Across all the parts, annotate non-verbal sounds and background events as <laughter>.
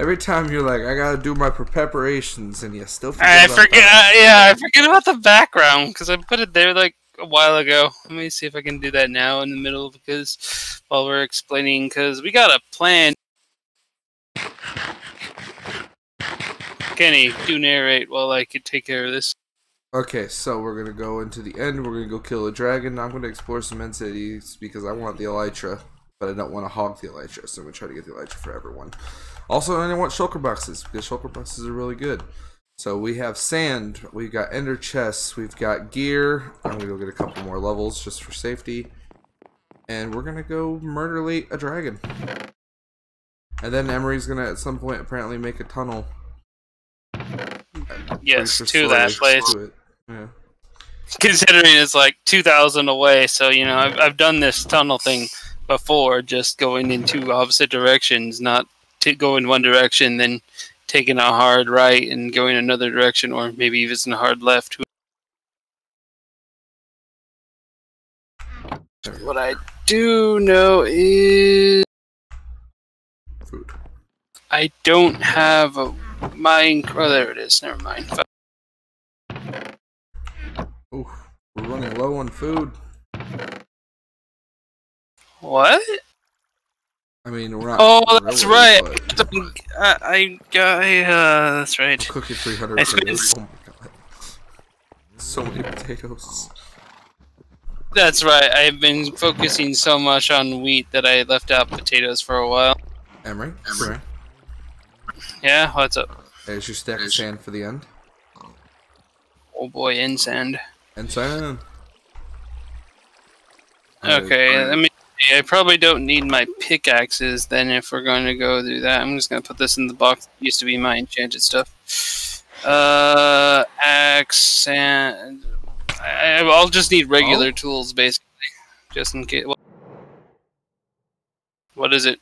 Every time you're like, I gotta do my preparations, and you still forget. I about forget. Uh, yeah, I forget about the background because I put it there like a while ago. Let me see if I can do that now in the middle because while we're explaining, because we got a plan. Kenny, do narrate while I could take care of this. Okay, so we're gonna go into the end. We're gonna go kill a dragon. I'm gonna explore some end cities because I want the elytra, but I don't want to hog the elytra. So I'm gonna try to get the elytra for everyone. Also, I want shulker boxes because shulker boxes are really good. So we have sand. We've got ender chests. We've got gear. I'm gonna go get a couple more levels just for safety, and we're gonna go murderate a dragon. And then Emery's gonna at some point apparently make a tunnel. Yes, to that place. to. Yeah. Considering it's like 2,000 away, so you know I've I've done this tunnel thing before, just going in two opposite directions, not to go in one direction, then taking a hard right and going another direction, or maybe even a hard left. What I do know is Food. I don't have a mine. Oh, there it is. Never mind. Ooh, we're running low on food. What? I mean, we're not. Oh, that's right. I, I got. Uh, that's right. Cookie 300 I potatoes. Oh my god. So many potatoes. That's right. I've been focusing so much on wheat that I left out potatoes for a while. Emery, Emery. Yeah, what's up? There's your stack of sand for the end. Oh boy, in sand. And sand. Okay, let me. I probably don't need my pickaxes then if we're going to go through that. I'm just going to put this in the box that used to be my enchanted stuff. Uh, axe, and... I, I'll just need regular Oh. tools basically, just in case. What, is it?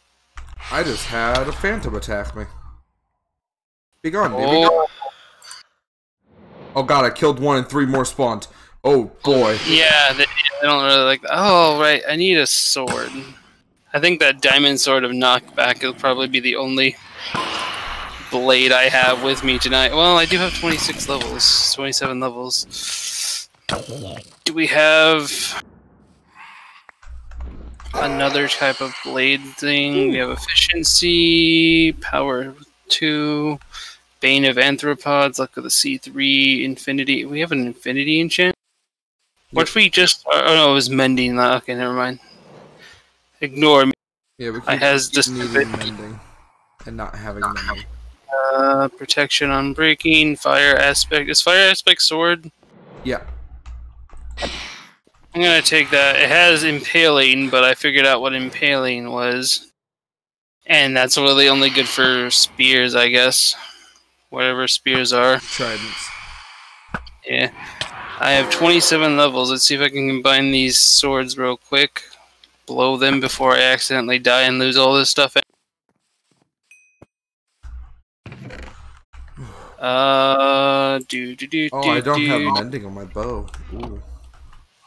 I just had a phantom attack me. Be gone, baby. Be gone. Oh, Oh god, I killed one and three more spawned. Oh boy. yeah, they, they don't really like. Oh, right. I need a sword. I think that diamond sword of knockback will probably be the only blade I have with me tonight. Well, I do have 26 levels, 27 levels. Do we have another type of blade thing? We have efficiency, power 2, Bane of Arthropods, Luck of the Sea 3, Infinity. We have an Infinity enchant? What if we just. Oh, no, it was Mending. that. Okay, never mind. Ignore me. Yeah, we I has this needing mending and not having mending. Uh, protection on breaking, fire aspect. Is fire aspect sword? Yeah. I'm gonna take that. It has impaling, but I figured out what impaling was. And that's really only good for spears, I guess. Whatever spears are. Tridents. Yeah. I have 27 levels. Let's see if I can combine these swords real quick. Blow them before I accidentally die and lose all this stuff. Uh, do do do Oh, do I don't do. have mending on my bow. Ooh.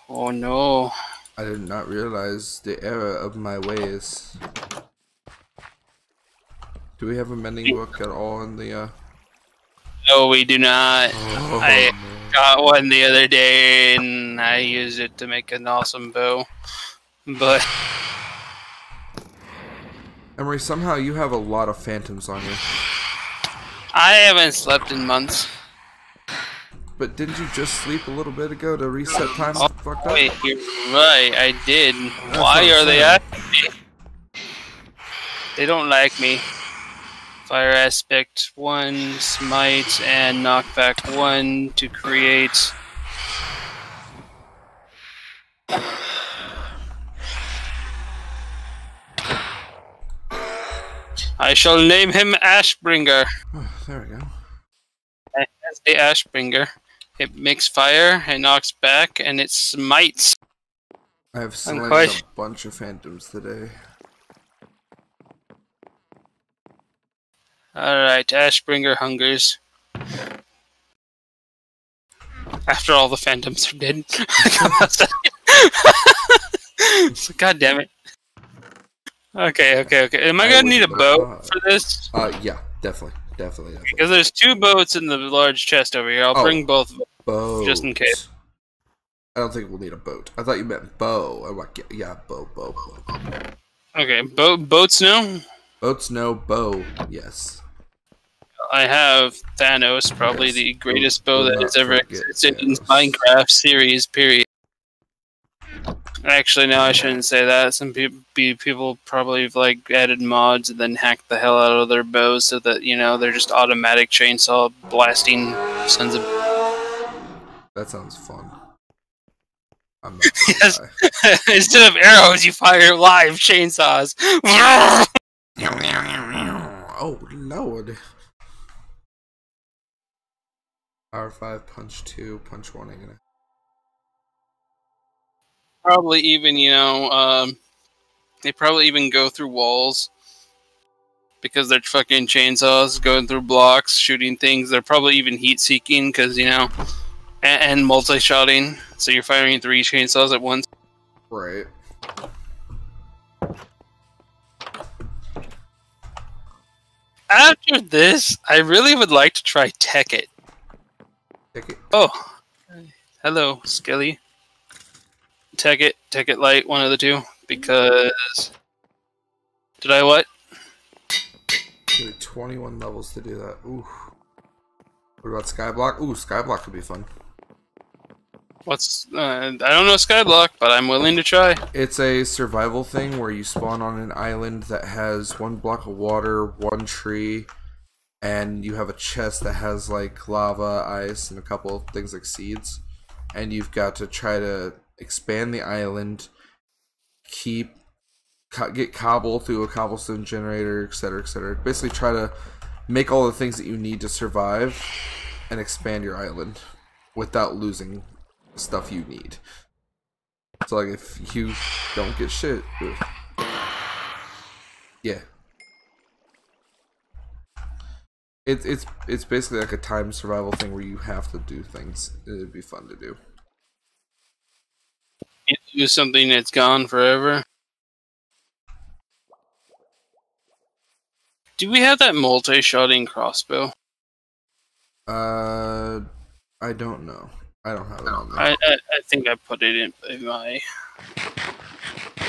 Oh no. I did not realize the error of my ways. Do we have a mending book at all in the uh No, we do not. Oh, I- Got one the other day and I used it to make an awesome bow. But <sighs> Emery, somehow you have a lot of phantoms on you. I haven't slept in months. But didn't you just sleep a little bit ago to reset time? Oh, fucked up? Wait, you're right, I did. what Why are they saying. after me? They don't like me. Fire aspect 1, smite, and knockback 1 to create. I shall name him Ashbringer. <sighs> there we go. As the Ashbringer. It makes fire, it knocks back, and it smites. I have slain a bunch of phantoms today. Alright, Ashbringer hungers. After all the phantoms are dead. So, <laughs> God damn it. Okay, okay, okay. Am I I gonna need a boat bow have. for this? Uh, yeah. Definitely, definitely, definitely. Because there's two boats in the large chest over here. I'll Oh. bring both. boats. Just in case. I don't think we'll need a boat. I thought you meant bow. I'm like, yeah, yeah bow, bow, bow. Okay, bo- boats no. Boats, no. Bow, yes. I have Thanos, probably Yes. the greatest bow that has ever existed in Thanos. Minecraft series. Period. Actually, no, I shouldn't say that. Some people, people probably have, like added mods and then hacked the hell out of their bows so that you know they're just automatic chainsaw blasting sons of. That sounds fun. I'm not Yes. <laughs> Instead of arrows, you fire live chainsaws. <laughs> Oh lord. Power five, punch two, punch one again. probably even you know um, they probably even go through walls because they're fucking chainsaws going through blocks shooting things they're probably even heat seeking because you know and, and multi-shotting so you're firing three chainsaws at once Right. after this i really would like to try Tekkit. Take it. oh hello skelly Tekkit, it light one of the two because did i what Give 21 levels to do that. Ooh. What about Skyblock? Ooh, Skyblock could be fun. What's uh, I don't know Skyblock, but I'm willing to try. It's a survival thing where you spawn on an island that has one block of water, one tree, and you have a chest that has like lava, ice, and a couple of things like seeds. And you've got to try to expand the island, keep co- get cobble through a cobblestone generator, etc., etc. Basically, try to make all the things that you need to survive and expand your island without losing stuff you need. So like if you don't get shit, yeah. It's it's it's basically like a time survival thing where you have to do things. It'd be fun to do. You use something that's gone forever. Do we have that multi-shotting crossbow? Uh, I don't know. I don't have it on there. I, I, I think I put it in, in my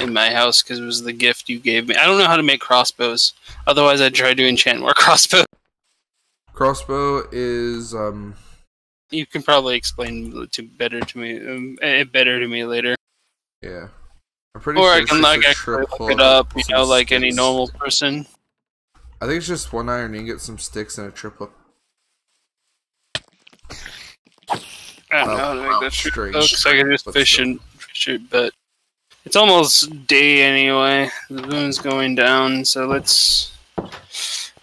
in my house because it was the gift you gave me. I don't know how to make crossbows. Otherwise, I'd try to enchant more <laughs> crossbows. Crossbow is um You can probably explain to better to me, um, eh, better to me later, yeah. I'm pretty or sure I can like actually triple look it up. You know, like any normal person. I think it's just one iron ingot, some sticks, and a triplet. I don't Oh, know how to make that true because I can just fish and fish it, but it's almost day anyway. The moon's going down, so let's,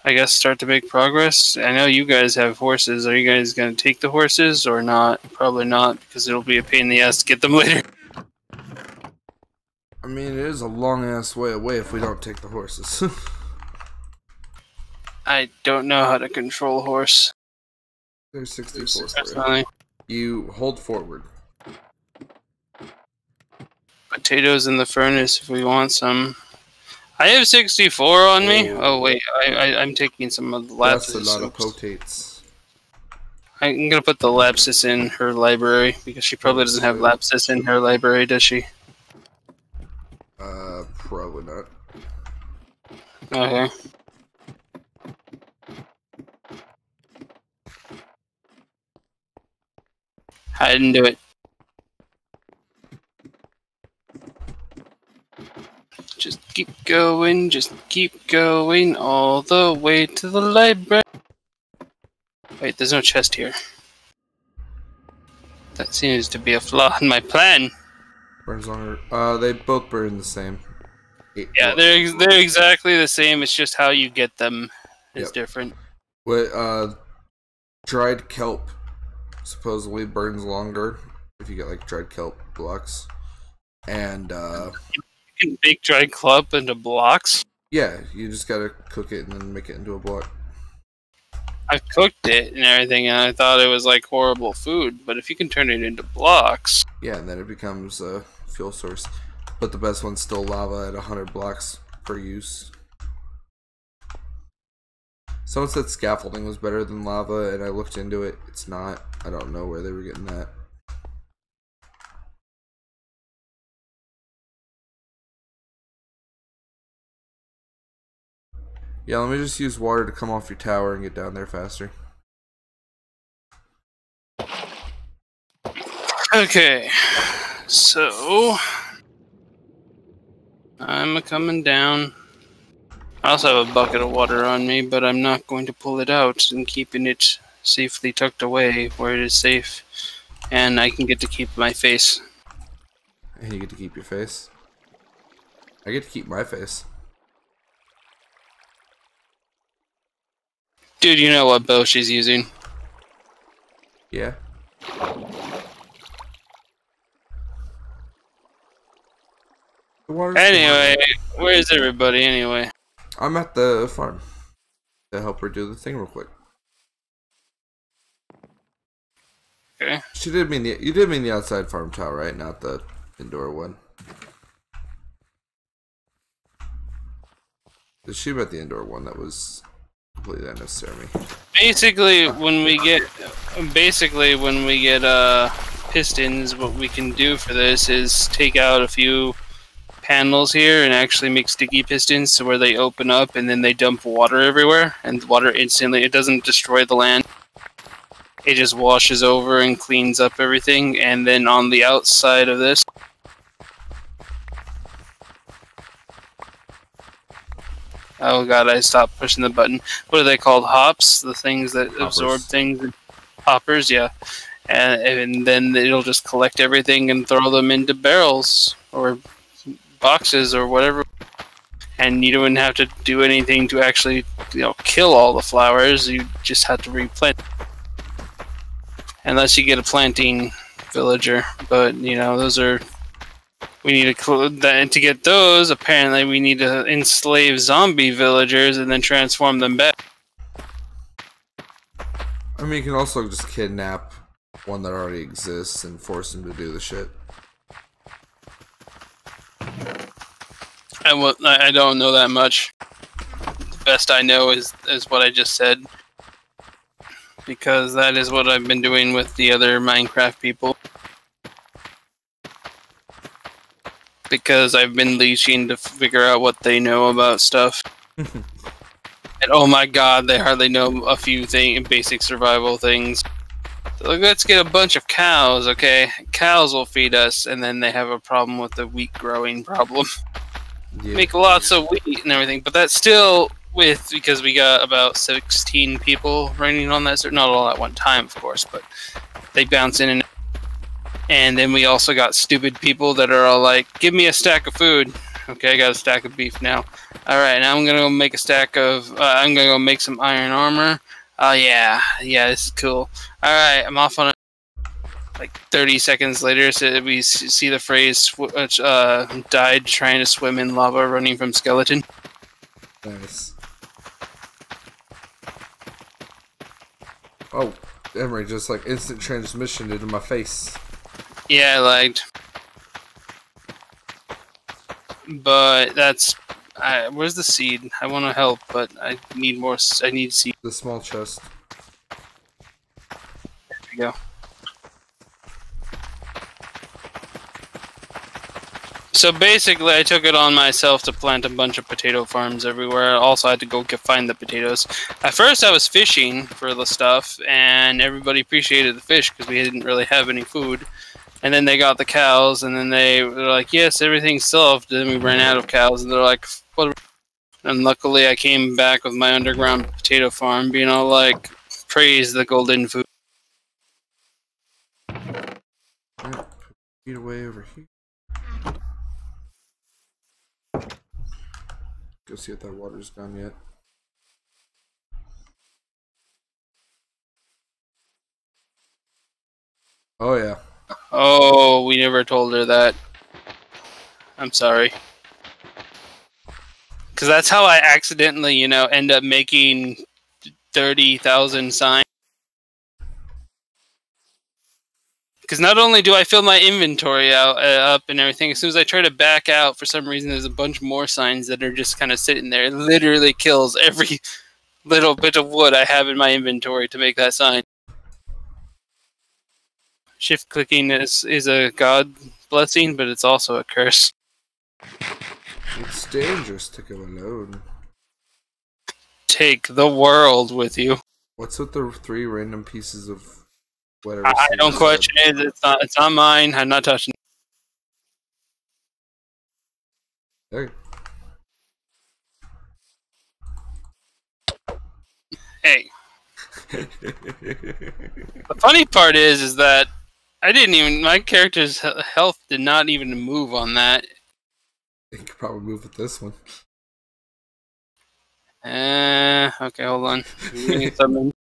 I guess, start to make progress. I know you guys have horses. Are you guys gonna take the horses or not? Probably not, because it'll be a pain in the ass to get them <laughs> later. I mean, it is a long ass way away if we don't take the horses. <laughs> I don't know how to control a horse. There's 64 for you. You hold forward. potatoes in the furnace if we want some. I have 64 on me. Oh. Oh wait, I, I I'm taking some of the That's a lot of potates. I'm gonna put the lapis in her library because she probably doesn't have lapis in her library, does she? Uh, probably not. Okay. I didn't do it. Just keep going, just keep going all the way to the library. Wait, there's no chest here. That seems to be a flaw in my plan. Burns longer. Uh, they both burn the same. Eight Yeah, blocks. they're ex- they're exactly the same. It's just how you get them is Yep. different. What, uh, dried kelp supposedly burns longer if you get like dried kelp blocks. And, uh, You can bake dried club into blocks. yeah, you just gotta cook it and then make it into a block. I've cooked it and everything, and I thought it was like horrible food. But if you can turn it into blocks, Yeah, and then it becomes a fuel source. But the best one's still lava at 100 blocks per use. Someone said scaffolding was better than lava, and I looked into it. It's not. I don't know where they were getting that. Yeah, let me just use water to come off your tower and get down there faster. Okay, so I'm coming down. I also have a bucket of water on me, but I'm not going to pull it out and keeping it safely tucked away where it is safe, and I can get to keep my face. And you get to keep your face. I get to keep my face. Dude, you know what bow she's using. Yeah. Anyway, where's everybody anyway? I'm at the farm to help her do the thing real quick. Okay. She did mean the you did mean the outside farm tower, right? Not the indoor one. Did she meant the indoor one that was completely unnecessary. Basically, when we get, basically when we get uh pistons, what we can do for this is take out a few panels here and actually make sticky pistons so where they open up and then they dump water everywhere and water instantly it doesn't destroy the land it just washes over and cleans up everything and then on the outside of this oh god i stopped pushing the button. What are they called? Hops? The things that absorb things hoppers yeah. And, and then it'll just collect everything and throw them into barrels or boxes or whatever. And you don't have to do anything to actually you know kill all the flowers. You just have to replant. Unless you get a planting villager but you know those are we need to that to get those apparently we need to enslave zombie villagers and then transform them back I mean, you can also just kidnap one that already exists and force them to do the shit. I, I I don't know that much. The best I know is is what I just said, because that is what I've been doing with the other Minecraft people. Because I've been leeching to figure out what they know about stuff. <laughs> and oh my god, they hardly know a few thing basic survival things. So let's get a bunch of cows, okay? Cows will feed us, and then they have a problem with the wheat growing problem <laughs> Yeah. make lots of wheat and everything, but that's still with because we got about 16 people running on that. Not all at one time, of course, but they bounce in and and then we also got stupid people that are all like, "Give me a stack of food." Okay, I got a stack of beef now. All right, now I'm gonna go make a stack of. Uh, I'm gonna go make some iron armor. Oh yeah, yeah, this is cool. All right, I'm off on it. Like 30 seconds later, so we see the phrase uh, "died trying to swim in lava, running from skeleton." Nice. Oh, Emery just like instant transmission into my face. Yeah, I lagged. But that's. I, where's the seed? I want to help, but I need more. I need seed. The small chest. There we go. So basically, I took it on myself to plant a bunch of potato farms everywhere. Also, I had to go get, find the potatoes. At first, I was fishing for the stuff, and everybody appreciated the fish because we didn't really have any food. And then they got the cows, and then they were like, "Yes, everything's solved." Then we ran out of cows, and they're like, "What?" And luckily, I came back with my underground potato farm, being all like, "Praise the golden food." Feet away over here. Go see if that water's gone yet. Oh yeah. Oh, we never told her that. I'm sorry. Because that's how I accidentally, you know, end up making 30,000 signs. Because not only do I fill my inventory out uh, up and everything, as soon as I try to back out, for some reason, there's a bunch more signs that are just kind of sitting there. It literally kills every <laughs> little bit of wood I have in my inventory to make that sign. Shift clicking is is a god blessing, but it's also a curse. It's dangerous to go alone. Take the world with you. What's with the three random pieces of whatever? I, I don't question it. It's not. It's not mine. I'm not touching. it. Hey, Hey. <laughs> the funny part is, is that I didn't even. My character's health did not even move on that. you could probably move with this one. Uh, okay, hold on. <laughs>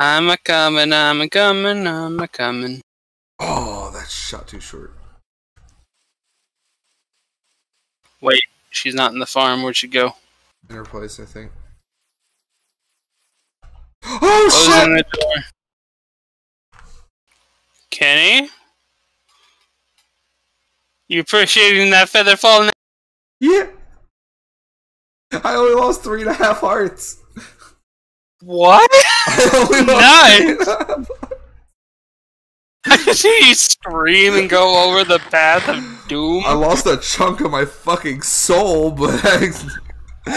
I'm a coming, I'm a coming, I'm a coming. Oh, that shot too short. Wait, she's not in the farm. Where'd she go? In her place, I think. <gasps> Oh Closing shit! Kenny? You appreciating that feather falling? Yeah. I only lost three and a half hearts. What? <laughs> I only <laughs> lost Nice. three and a half- see <laughs> you scream and go over the path of doom. I lost a chunk of my fucking soul, but I.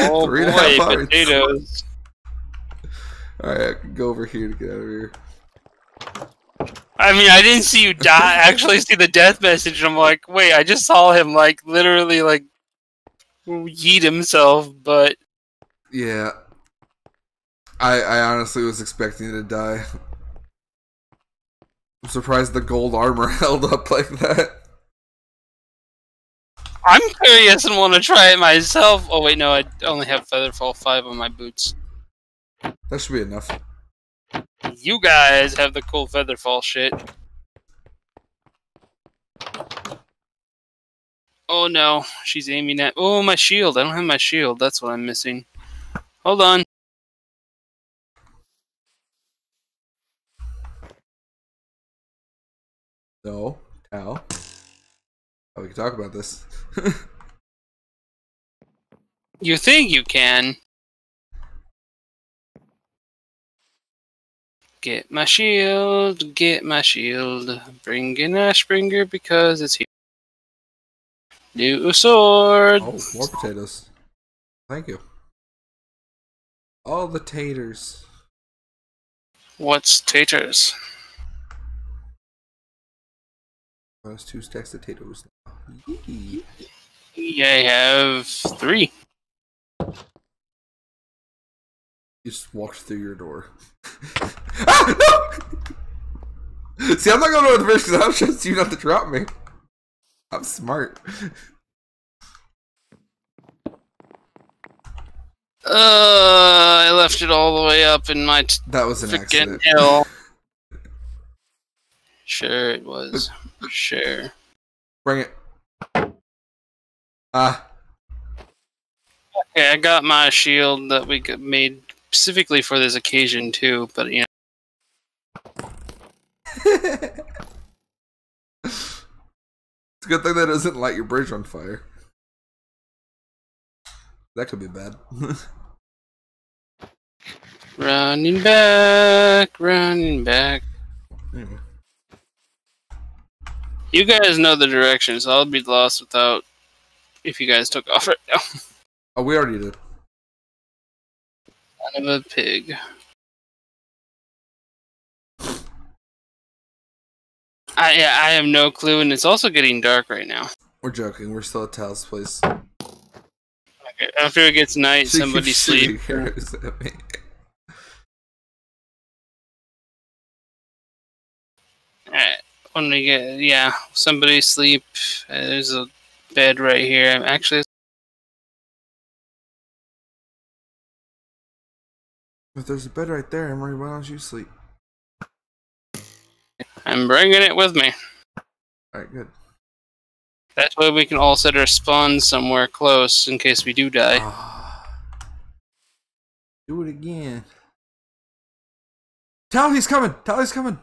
oh three and a half boy, hearts. potatoes. Alright, I can go over here to get out of here. I mean, I didn't see you die. Actually, see the death message. And I'm like, wait, I just saw him like literally like yeet himself, but Yeah. I I honestly was expecting to die. I'm surprised the gold armor <laughs> held up like that. I'm curious and want to try it myself. Oh wait, no, I only have Featherfall five on my boots. That should be enough. You guys have the cool Featherfall shit. Oh no, she's aiming at. Oh, my shield. I don't have my shield. That's what I'm missing. Hold on. No. How? Oh, we can talk about this. <laughs> You think you can? Get my shield, get my shield. Bring in Ashbringer because it's here. New sword. oh, more potatoes. Thank you. All the taters. What's taters? That's two stacks of potatoes now. Yee. I have three. You just walked through your door. <laughs> ah, no! See, I'm not going to the fish because I'm just you not to drop me. I'm smart. Uh, I left it all the way up in my t- That was an accident. hill. Sure, it was. Sure. Bring it. Ah, Okay, I got my shield that we made specifically for this occasion too, but you know. It's a good thing that doesn't light your bridge on fire. That could be bad. <laughs> Running back, running back. anyway. You guys know the directions. I'll be lost without if you guys took off right now. Oh, we already did. Son of a pig. I yeah, I have no clue, and it's also getting dark right now. We're joking. We're still at Tal's place. Okay, after it gets night, She somebody sleep. arrows <laughs> at me. Alright, when we get yeah, somebody sleep. Uh, there's a bed right here. Actually If there's a bed right there, Emery, why don't you sleep? I'm bringing it with me. Alright, good. That way we can all set our spawn somewhere close in case we do die. Ah. Do it again. Tal, he's coming! Tal, he's coming!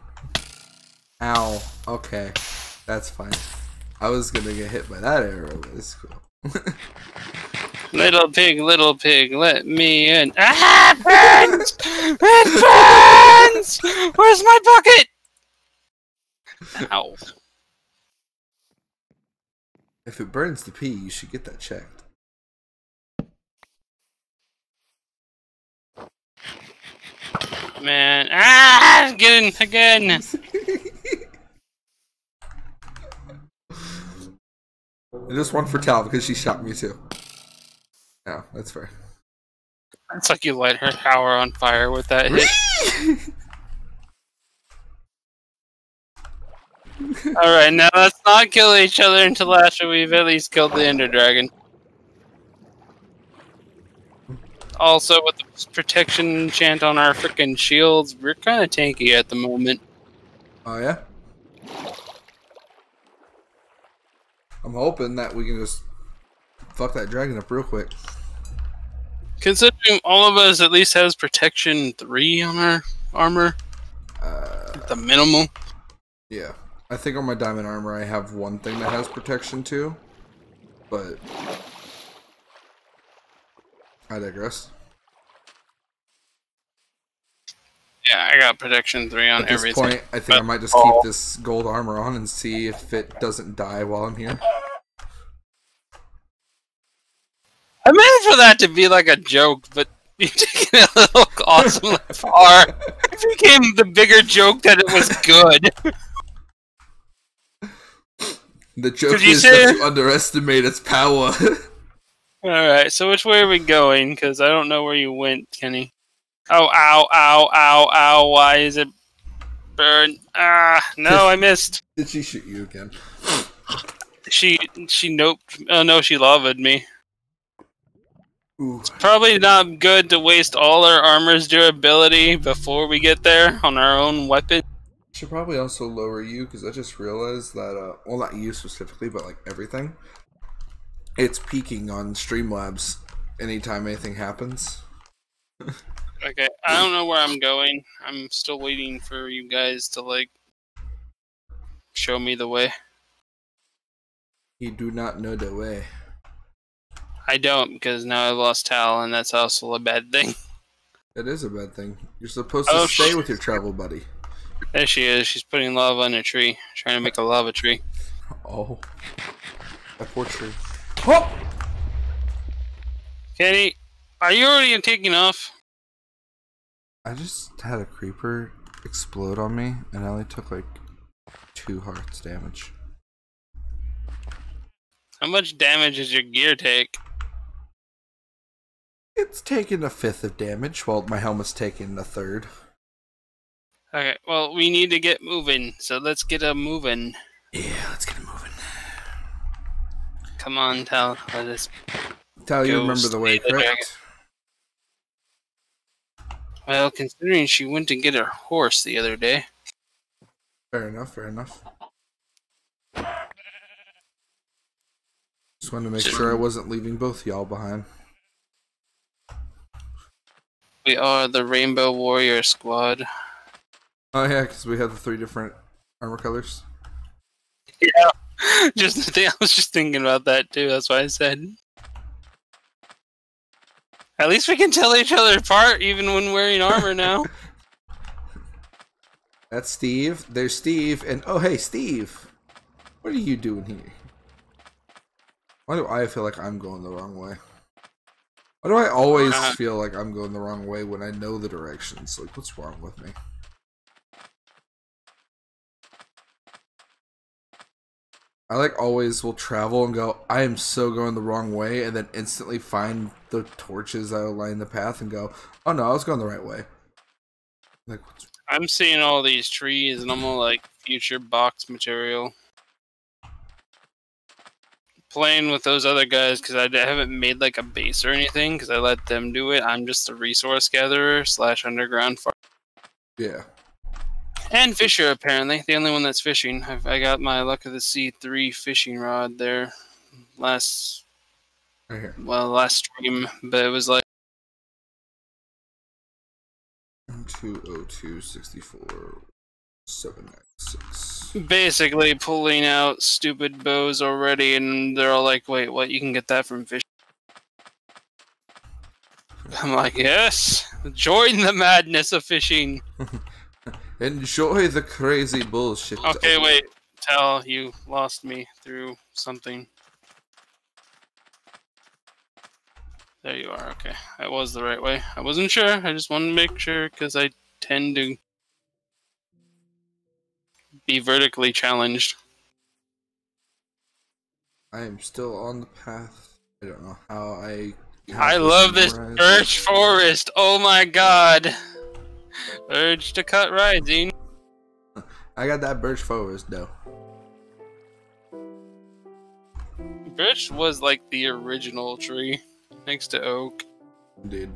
Ow. Okay. That's fine. I was gonna get hit by that arrow, but it's cool. <laughs> Little pig, little pig, let me in. Ah, burns! It burns! Where's my bucket? <laughs> Ow. If it burns the pee, you should get that checked. Man. Ah! Again, again! And this one for Tal because she shot me too. Yeah, that's fair. It's like you light her tower on fire with that hit. <laughs> <laughs> Alright, now let's not kill each other until after we've at least killed the Ender Dragon. Also, with the protection enchant on our freaking shields, we're kind of tanky at the moment. Oh yeah. I'm hoping that we can just fuck that dragon up real quick. Considering all of us at least has protection 3 on our armor, Uh, the minimal. yeah. I think on my diamond armor I have one thing that has protection too, but I digress. Yeah, I got protection 3 on At this everything. point, I think I might just keep oh. this gold armor on and see if it doesn't die while I'm here. I meant for that to be like a joke, but you took it a little awesomely <laughs> far. It became the bigger joke that it was good. <laughs> The joke is say- that you underestimate its power. <laughs> Alright, so which way are we going? Because I don't know where you went, Kenny. Oh, ow, ow, ow, ow, why is it burn? Ah, no, <laughs> I missed. Did she shoot you again? She, she nope. Oh no, she lavaed me. Ooh. Probably not good to waste all our armor's durability before we get there on our own weapon. Should probably also lower you because I just realized that, uh, well, not you specifically, but like everything, it's peaking on Streamlabs anytime anything happens. Okay, I don't know where I'm going. I'm still waiting for you guys to like show me the way. You do not know the way. I don't because now I lost Tal, and that's also a bad thing. It is a bad thing. You're supposed to Oh, stay with your travel buddy. There she is. She's putting lava in a tree, trying to make a lava tree. Oh. That poor tree. Oh! Kenny, are you already taking off? I just had a creeper explode on me, and I only took like two hearts damage. How much damage does your gear take? It's taken a fifth of damage, while my helmet's taken a third. Okay, well, we need to get moving, so let's get a moving. Yeah, let's get a moving. Come on, Tal. Let us. Tell you remember the way, slay the dragon. correct? Well, considering she went to get her horse the other day. Fair enough, fair enough. Just wanted to make sure I wasn't leaving both y'all behind. We are the Rainbow Warrior Squad. Oh yeah, because we have the three different armor colors. Yeah. <laughs> Just <laughs> I was just thinking about that too. That's why I said. At least we can tell each other apart, even when wearing armor <laughs> now. That's Steve. There's Steve, and oh hey, Steve, what are you doing here? Why do I feel like I'm going the wrong way? Why do I always Uh. feel like I'm going the wrong way when I know the directions? Like, what's wrong with me? I like always will travel and go, I am so going the wrong way, and then instantly find the torches that line the path and go, oh no, I was going the right way. Like, I'm seeing all these trees, and I'm all like future box material. Playing with those other guys because I haven't made like a base or anything because I let them do it. I'm just a resource gatherer slash underground farm. yeah. And fisher, apparently. The only one that's fishing. I've, I got my Luck of the Sea 3 fishing rod there last, Right here. well, last stream, but it was like, Two oh two sixty four seven nine six. basically pulling out stupid bows already, and they're all like, wait, what? You can get that from fish. I'm like, yes, join the madness of fishing. <laughs> Enjoy the crazy bullshit. Okay, wait. Tell you lost me through something. There you are. Okay, that was the right way. I wasn't sure. I just wanted to make sure because I tend to be vertically challenged. I am still on the path. I don't know how I. I love this birch forest. Oh my god. Urge to cut rising. I got that birch forest though. Birch was like the original tree next to oak. Dude.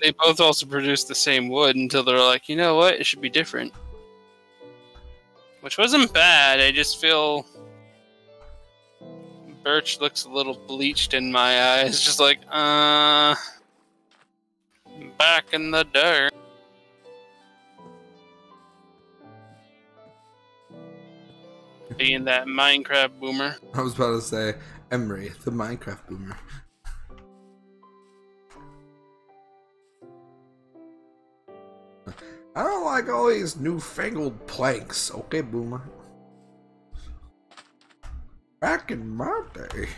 They both also produce the same wood until they're like, you know what, it should be different. Which wasn't bad, I just feel birch looks a little bleached in my eyes, <laughs> just like, uh back in the dirt. Being that Minecraft boomer. I was about to say Emery, the Minecraft boomer. I don't like all these newfangled planks, okay, boomer? Back in my day.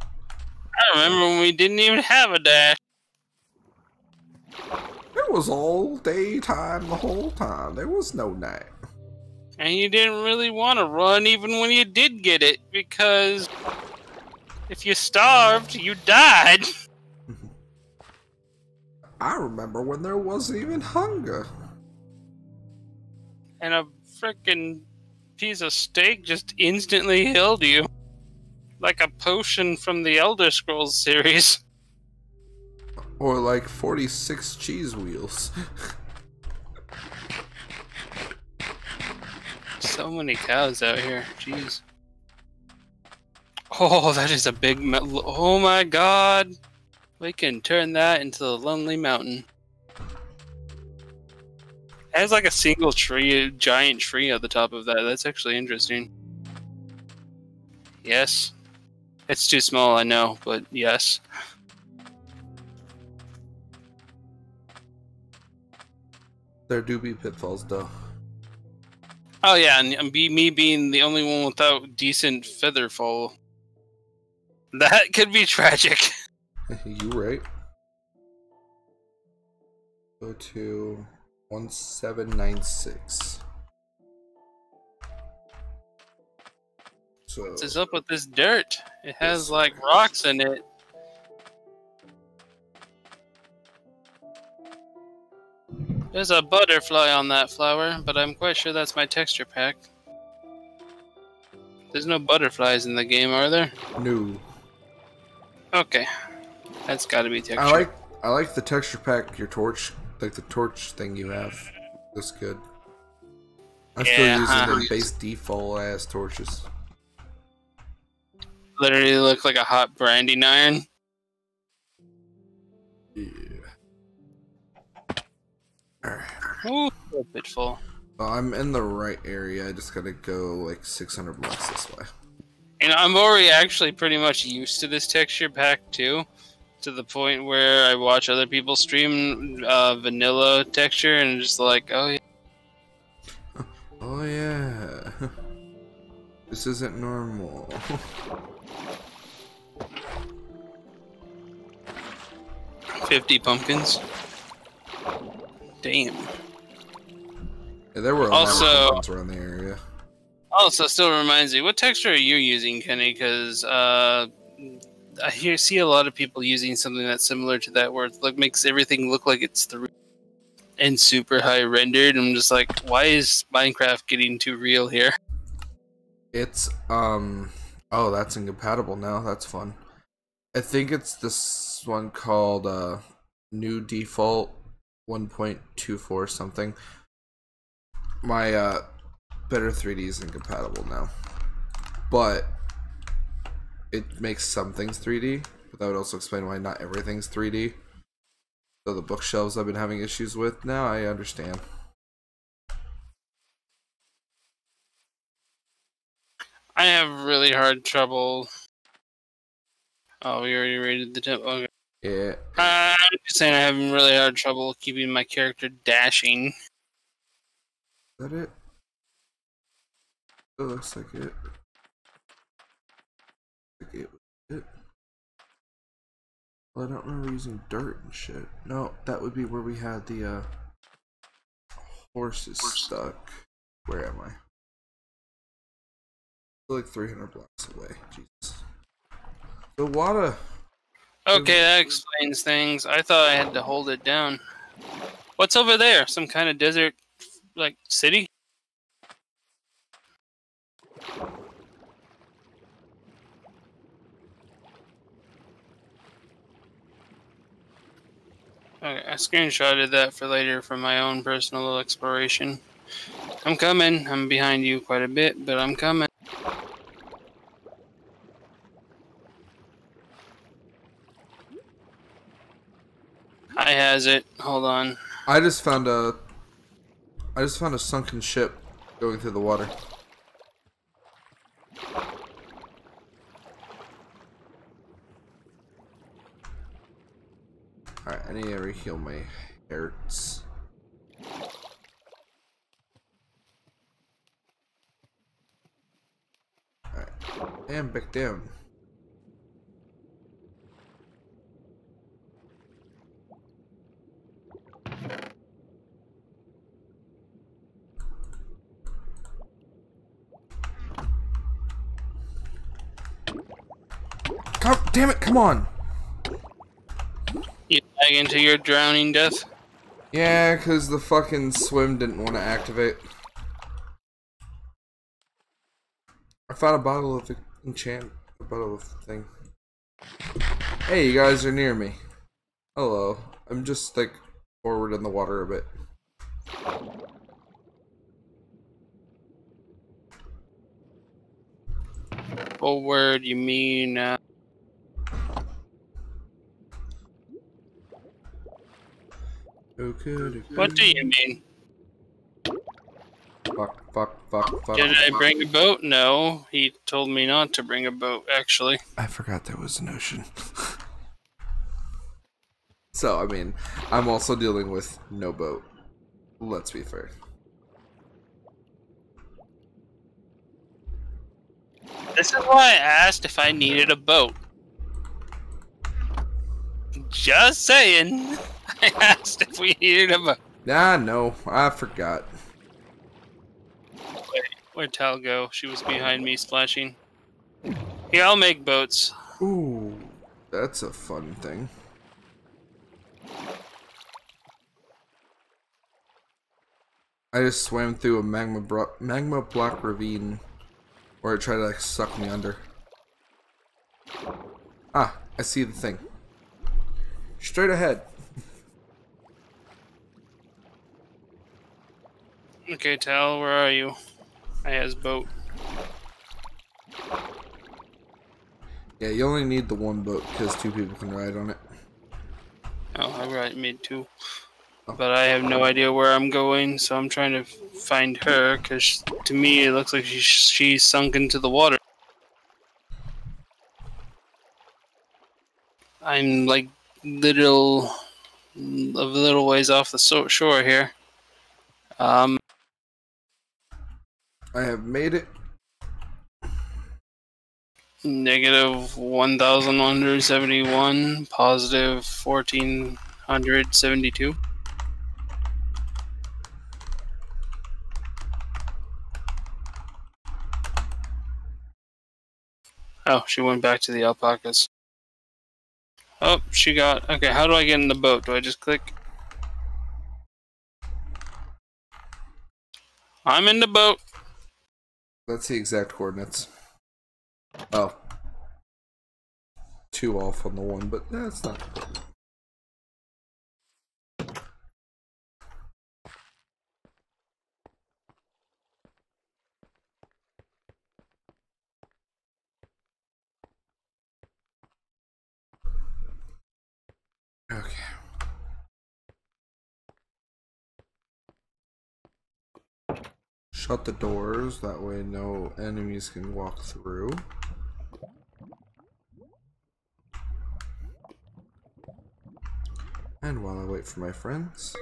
I remember when we didn't even have a dash. It was all daytime the whole time. There was no night. And you didn't really want to run even when you did get it, because if you starved, you died. <laughs> I remember when there wasn't even hunger. And a frickin' piece of steak just instantly healed you. Like a potion from the Elder Scrolls series. <laughs> Or like 46 cheese wheels. So many cows out here. Jeez. Oh, that is a big. Oh my god. We can turn that into the Lonely Mountain. It has like a single tree, a giant tree at the top of that. That's actually interesting. Yes. It's too small, I know, but yes. There do be pitfalls though. Oh yeah, and and be me being the only one without decent feather fall. That <laughs> could be tragic. <laughs> <laughs> you right. Go to 1796. So What is up with this dirt? It has like rocks in it. There's a butterfly on that flower, but I'm quite sure that's my texture pack. There's no butterflies in the game, are there? No. Okay. That's gotta be texture. I like I like the texture pack your torch like the torch thing you have. Looks good. I'm still using the uh-huh. base default ass torches. Literally look like a hot branding iron. Yeah. Alright. Ooh, a bit full. Well, I'm in the right area. I just gotta go like 600 blocks this way. You know, I'm already actually pretty much used to this texture pack too, to the point where I watch other people stream uh, vanilla texture and just like, oh yeah, <laughs> Oh yeah. <laughs> This isn't normal. <laughs> fifty pumpkins. Damn. Yeah, there were a lot Also- of pumpkins around the area. Also, still reminds me, what texture are you using, Kenny? Because uh, I hear see a lot of people using something that's similar to that, where it look, makes everything look like it's three and super high rendered. I'm just like, why is Minecraft getting too real here? It's um oh that's incompatible now. That's fun. I think it's this one called uh new default 1.24 something. My uh better 3D is incompatible now. But it makes some things 3D, but that would also explain why not everything's 3D. So the bookshelves I've been having issues with now I understand. I have really hard trouble. Oh, we already rated the temp. Okay. Yeah. Uh, I'm just saying I have really hard trouble keeping my character dashing. Is that it? It looks like it. Like it was it. Well, I don't remember using dirt and shit. No, that would be where we had the uh horses stuck. Where am I? Like 300 blocks away. Jesus. The water. Okay, that explains things. I thought I had to hold it down. What's over there? Some kind of desert, like city? Okay, I screenshotted that for later for my own personal exploration. I'm coming. I'm behind you quite a bit, but I'm coming. I has it. Hold on. I just found a. I just found a sunken ship going through the water. Alright, I need to reheal my hurts. Alright, and back down. Come, damn it, come on! You lag into your drowning death. Yeah, because the fucking swim didn't want to activate. I found a bottle of enchant, a bottle of thing. Hey, you guys are near me. Hello. I'm just like forward in the water a bit. Forward, you mean? Uh, what do you mean? Fuck, fuck, fuck, fuck. Did I bring a boat? No, he told me not to bring a boat. Actually, I forgot there was an ocean. <laughs> so, I mean, I'm also dealing with no boat. Let's be fair. this is why I asked if I needed a boat. Just saying. <laughs> I asked if we needed a boat. Ah, no, I forgot. Where'd Tal go? She was behind me splashing. Yeah, I'll make boats. Ooh, that's a fun thing. I just swam through a magma bro- magma block ravine where it tried to like suck me under. Ah, I see the thing. Straight ahead. Okay, Tal, where are you? I has boat. Yeah, you only need the one boat because two people can ride on it. Oh, I right, made two. But I have no idea where I'm going, so I'm trying to find her, because to me it looks like she, she's sunk into the water. I'm like little, a little ways off the so- shore here. Um, I have made it. negative 1,171, positive 1,472. Oh, she went back to the alpacas. Oh, she got. Okay, how do I get in the boat? Do I just click? I'm in the boat. That's the exact coordinates. Oh. Two off on the one, but that's not. Okay. Shut the doors, that way no enemies can walk through. And while I wait for my friends...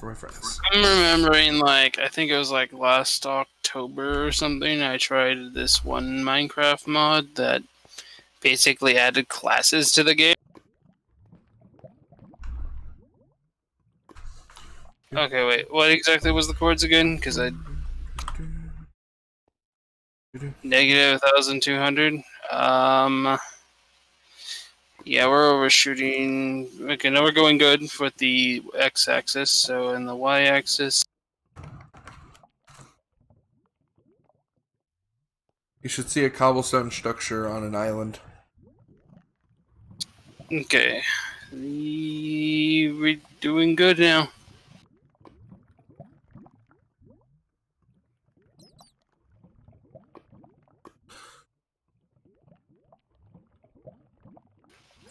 for my friends. I'm remembering, like, I think it was like last October or something. I tried this one Minecraft mod that basically added classes to the game. Okay, wait. What exactly was the chords again? Because I negative thousand two hundred. Um. Yeah, we're overshooting. Okay, now we're going good with the x-axis. So in the y-axis, You should see a cobblestone structure on an island. okay, we're doing good now.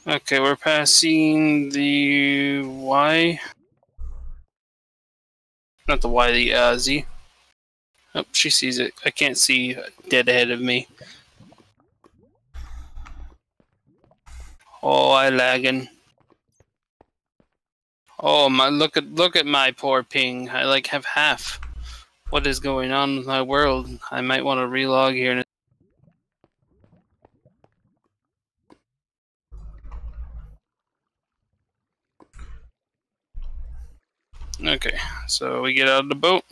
Okay, we're passing the Y. Not the Y, the uh, Z. Oh, she sees it. I can't see dead ahead of me. Oh, I lagging. Oh my! Look at look at my poor ping. I like have half. What is going on with my world? I might want to relog here. Okay, so we get out of the boat.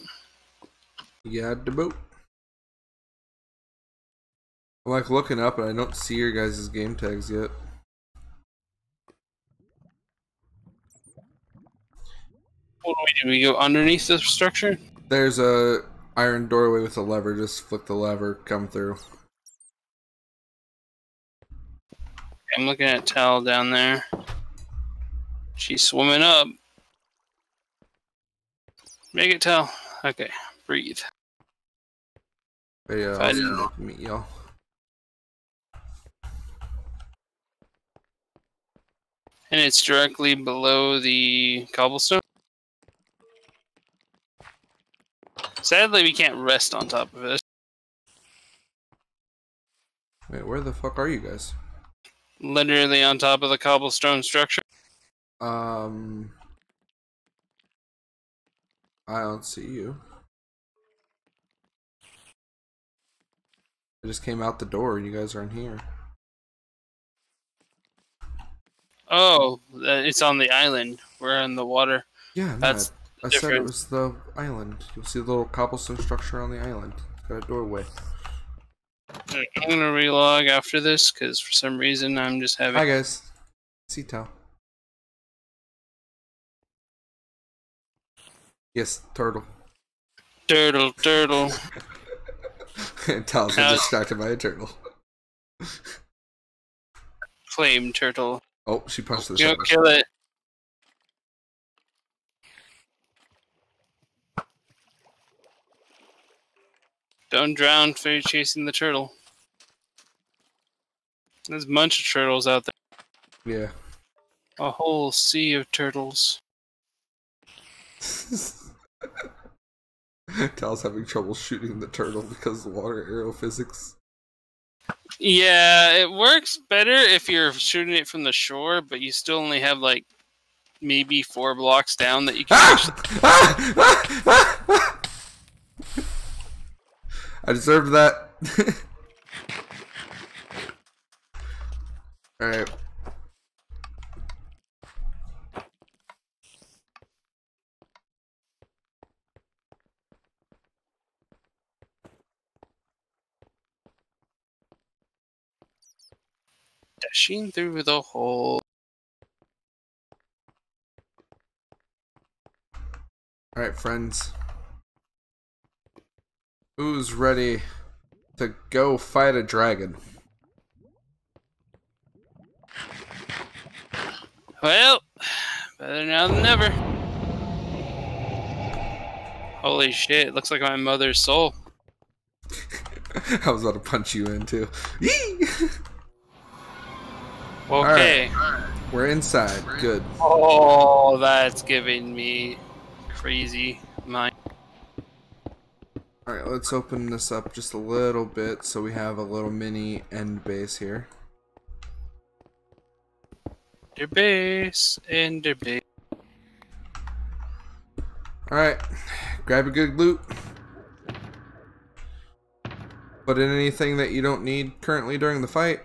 we Yeah, the boat. I'm like looking up and I don't see your guys' game tags yet. What do we do? We go underneath the structure. There's a iron doorway with a lever. Just flick the lever, come through. I'm looking at Tal down there. She's swimming up. Make it tell. Okay, breathe. Hey, uh, I know. meet y'all. And it's directly below the cobblestone. Sadly, we can't rest on top of it. Wait, where the fuck are you guys? Literally on top of the cobblestone structure. Um, I don't see you. I just came out the door and you guys aren't here. Oh, uh, it's on the island. We're in the water. Yeah, no, That's I, I said it was the island. You'll see the little cobblestone structure on the island. It's got a doorway. I'm gonna relog after this because for some reason I'm just having. Hi guys. See Yes, turtle. Turtle, turtle. Tal's been Uh, distracted by a turtle. Flame turtle. Oh, she punched the shark. kill it. Don't drown for you chasing the turtle. There's a bunch of turtles out there. Yeah. A whole sea of turtles. <laughs> <laughs> Tal's having trouble shooting the turtle because of water arrow physics. Yeah, it works better if you're shooting it from the shore, but you still only have like maybe four blocks down that you can actually Ah! Ah! Ah! Ah! I deserved that. <laughs> Alright. Dashing through the hole. Alright, friends. Who's ready to go fight a dragon? Well, Better now than never. Holy shit, looks like my mother's soul. <laughs> I was about to punch you in too. <laughs> Okay. We're inside. Good. Oh, that's giving me crazy mind. Alright, let's open this up just a little bit so we have a little mini end base here. Their base and base. Alright, grab a good loot. Put in anything that you don't need currently during the fight.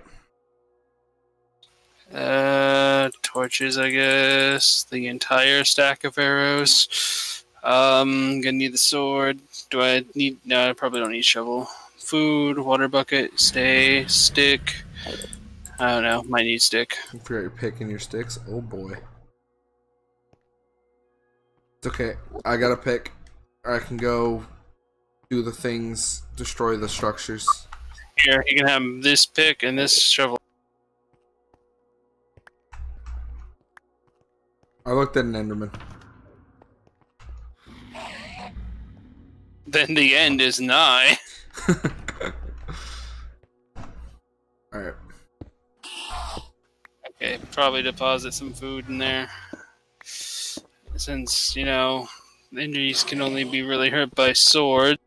Uh, torches, I guess. The entire stack of arrows. Um, gonna need the sword. Do I need? No, I probably don't need shovel. Food, water bucket, stay, stick. I don't know. Might need stick. If you're picking your sticks, oh boy. It's okay. I got to pick. I can go do the things, destroy the structures. Here, you can have this pick and this shovel. I looked at an Enderman. Then the end is nigh. <laughs> Alright. Okay, probably deposit some food in there. Since, you know, injuries can only be really hurt by sword.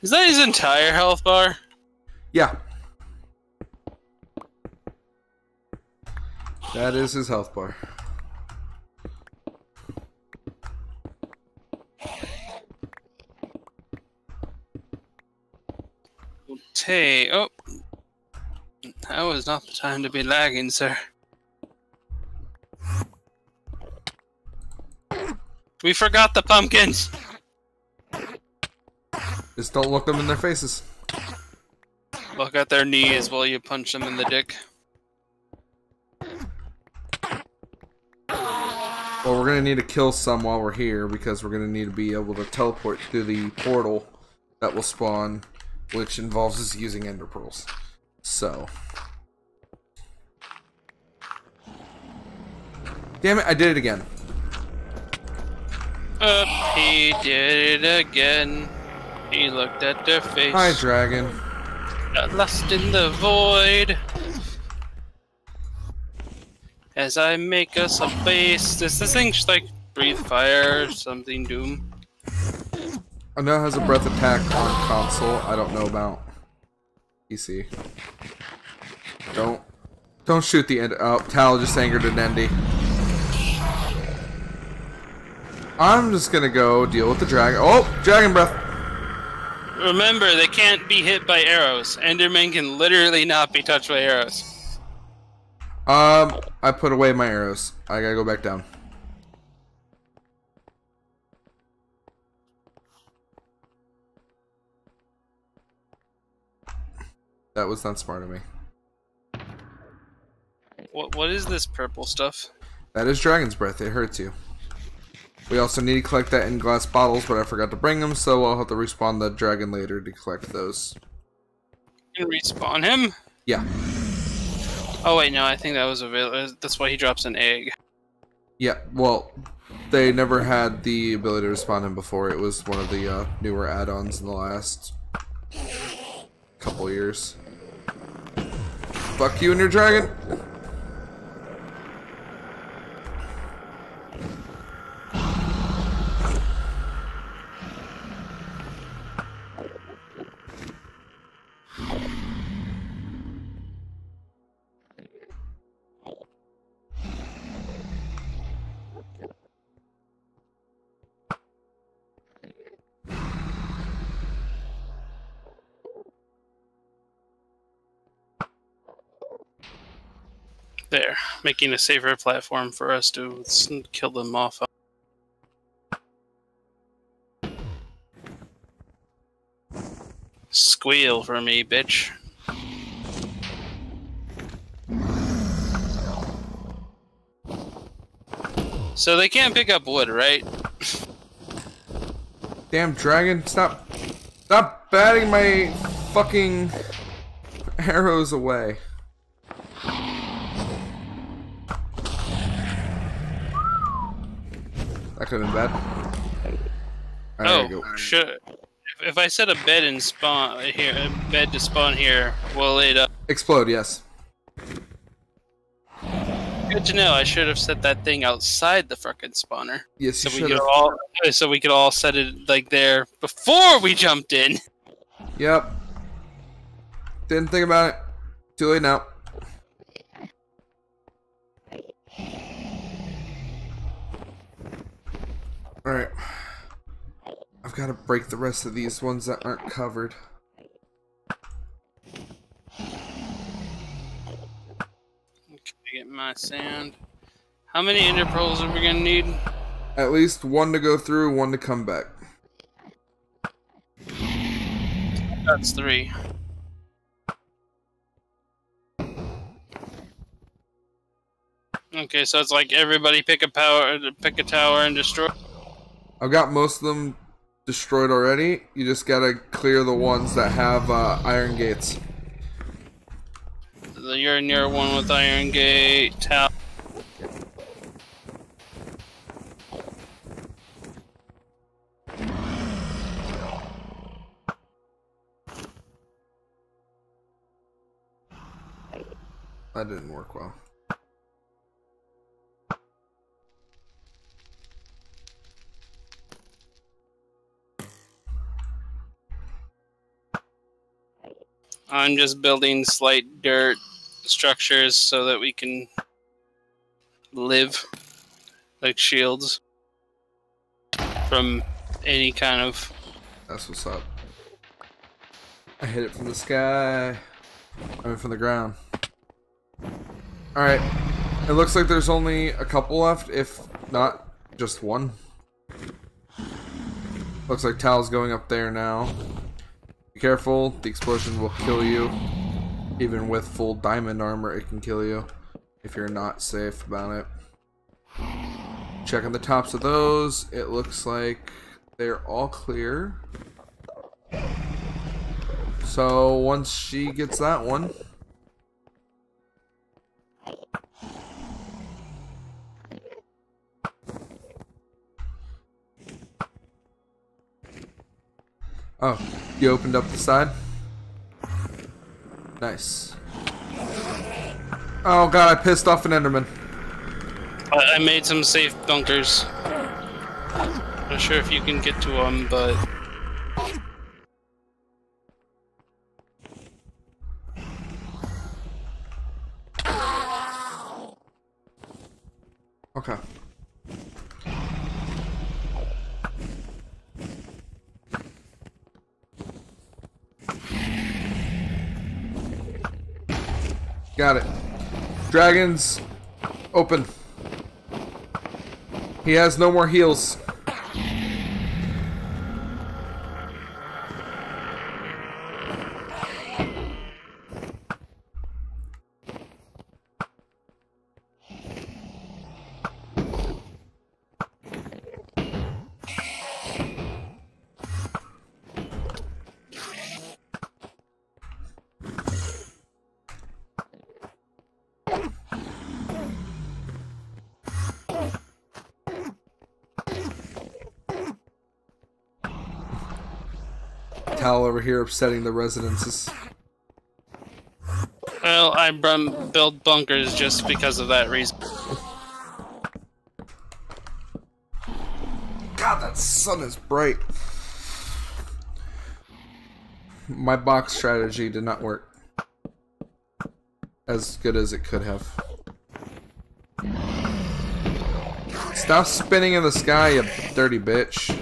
Is that his entire health bar? Yeah. That is his health bar. Okay. Oh. That was not the time to be lagging, sir. We forgot the pumpkins! Just don't look them in their faces. Look at their knees while you punch them in the dick. Well, we're gonna need to kill some while we're here because we're gonna need to be able to teleport through the portal that will spawn, which involves us using ender pearls. So. Damn it, I did it again. Up, he did it again. He looked at their face. Hi, dragon. Got lost in the void. As I make us a base. Does this thing just like breathe fire or something, Doom? I know it has a breath attack on console. I don't know about PC. Don't don't shoot the end. Oh, Tal just angered an Endy. I'm just gonna go deal with the dragon. Oh, dragon breath. Remember, they can't be hit by arrows. Enderman can literally not be touched by arrows. Um, I put away my arrows. I gotta go back down. That was not smart of me. What What is this purple stuff? That is dragon's breath. It hurts you. We also need to collect that in glass bottles, but I forgot to bring them, so I'll have to respawn the dragon later to collect those. And respawn him? Yeah. Oh wait, no, I think that was available. That's why he drops an egg. Yeah, well, they never had the ability to respond him before. It was one of the uh, newer add-ons in the last couple years. Fuck you and your dragon! Making a safer platform for us to kill them off. Squeal for me, bitch. So they can't pick up wood, right? Damn dragon, stop stop batting my fucking arrows away. Could have been bad. Alright, oh, should if, I set a bed in spawn here, a bed to spawn here, will it? Uh, Explode, yes. good to know. I should have set that thing outside the fucking spawner, Yes, so you we should could have. all, so we could all set it like there before we jumped in. Yep. Didn't think about it. Too late now. Alright. I've got to break the rest of these ones that aren't covered. Okay, get my sand. How many ender pearls are we gonna need? At least one to go through, one to come back. That's three. Okay, so it's like everybody pick a power, pick a tower and destroy. I've got most of them destroyed already. You just gotta clear the ones that have uh, iron gates. You're near one with Iron Gate Tap. That didn't work well. I'm just building slight dirt structures so that we can live like shields from any kind of That's what's up. I hit it from the sky. I mean, from the ground. Alright. It looks like there's only a couple left, if not just one. Looks like Tal's going up there now. Be careful, the explosion will kill you. Even with full diamond armor, it can kill you if you're not safe about it. Checking the tops of those, it looks like they're all clear. So once she gets that one, Oh, you opened up the side? Nice. Oh god, I pissed off an Enderman. I I made some safe bunkers. Not sure if you can get to them, but Okay. Got it. Dragons, open. He has no more heals. Upsetting the residences. well, I brum- build bunkers just because of that reason. God, that sun is bright. My box strategy did not work as good as it could have. Stop spinning in the sky, you dirty bitch.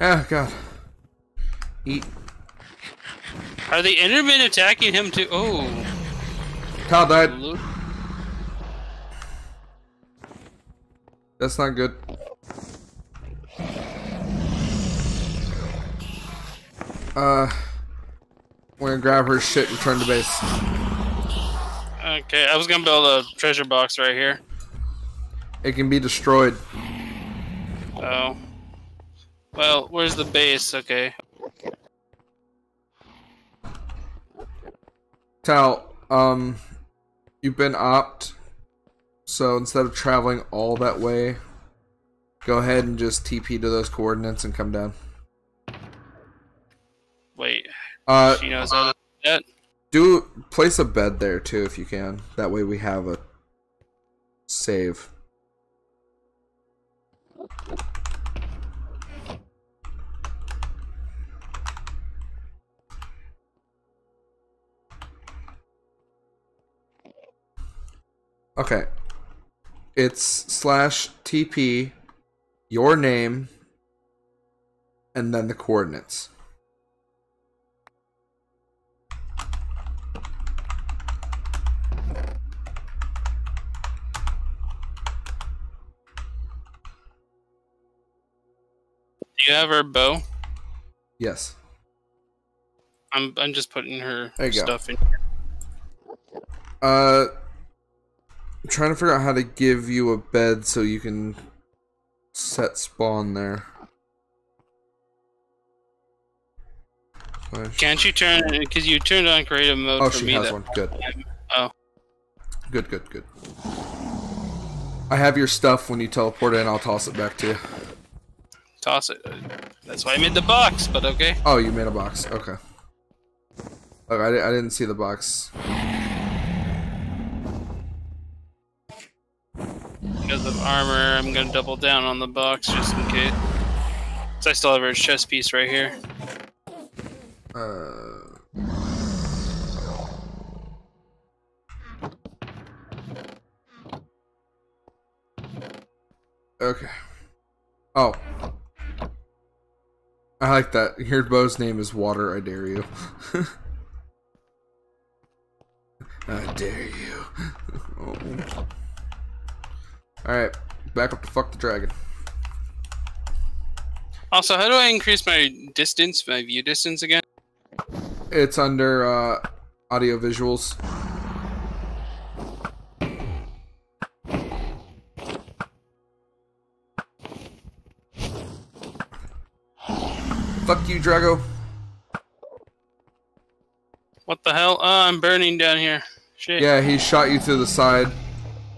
Oh god. Eat. Are the Endermen attacking him too? Oh, Kyle died. look. That's not good. Uh, we're gonna grab her shit and turn to base. Okay, I was gonna build a treasure box right here. It can be destroyed. Oh. Well, where's the base? Okay. Tal, um, you've been opped, so instead of traveling all that way, go ahead and just TP to those coordinates and come down. Wait, Uh, she knows how to do that. do place a bed there too if you can. That way we have a save. Okay. It's slash TP, your name, and then the coordinates. Do you have her bow? Yes. I'm I'm just putting her There you go. stuff in. Uh, I'm trying to figure out how to give you a bed so you can set spawn there. Can't you turn because you turned on creative mode Oh, for she me? has that one. Good. Oh. Good, good, good. I have your stuff. When you teleport in, I'll toss it back to you. toss it. That's why I made the box. But okay. Oh, you made a box. Okay. Okay, I, I didn't see the box. Because of armor, I'm gonna double down on the box just in case. So I still have her chest piece right here. Uh. Okay. Oh. I like that. Your bow's name is Water, I dare you. <laughs> I dare you. <laughs> oh. Alright, back up to fuck the dragon. Also, how do I increase my distance, my view distance again? It's under uh, audio visuals. Fuck you, Drago. What the hell? Oh, I'm burning down here. Shit. Yeah, he shot you through the side.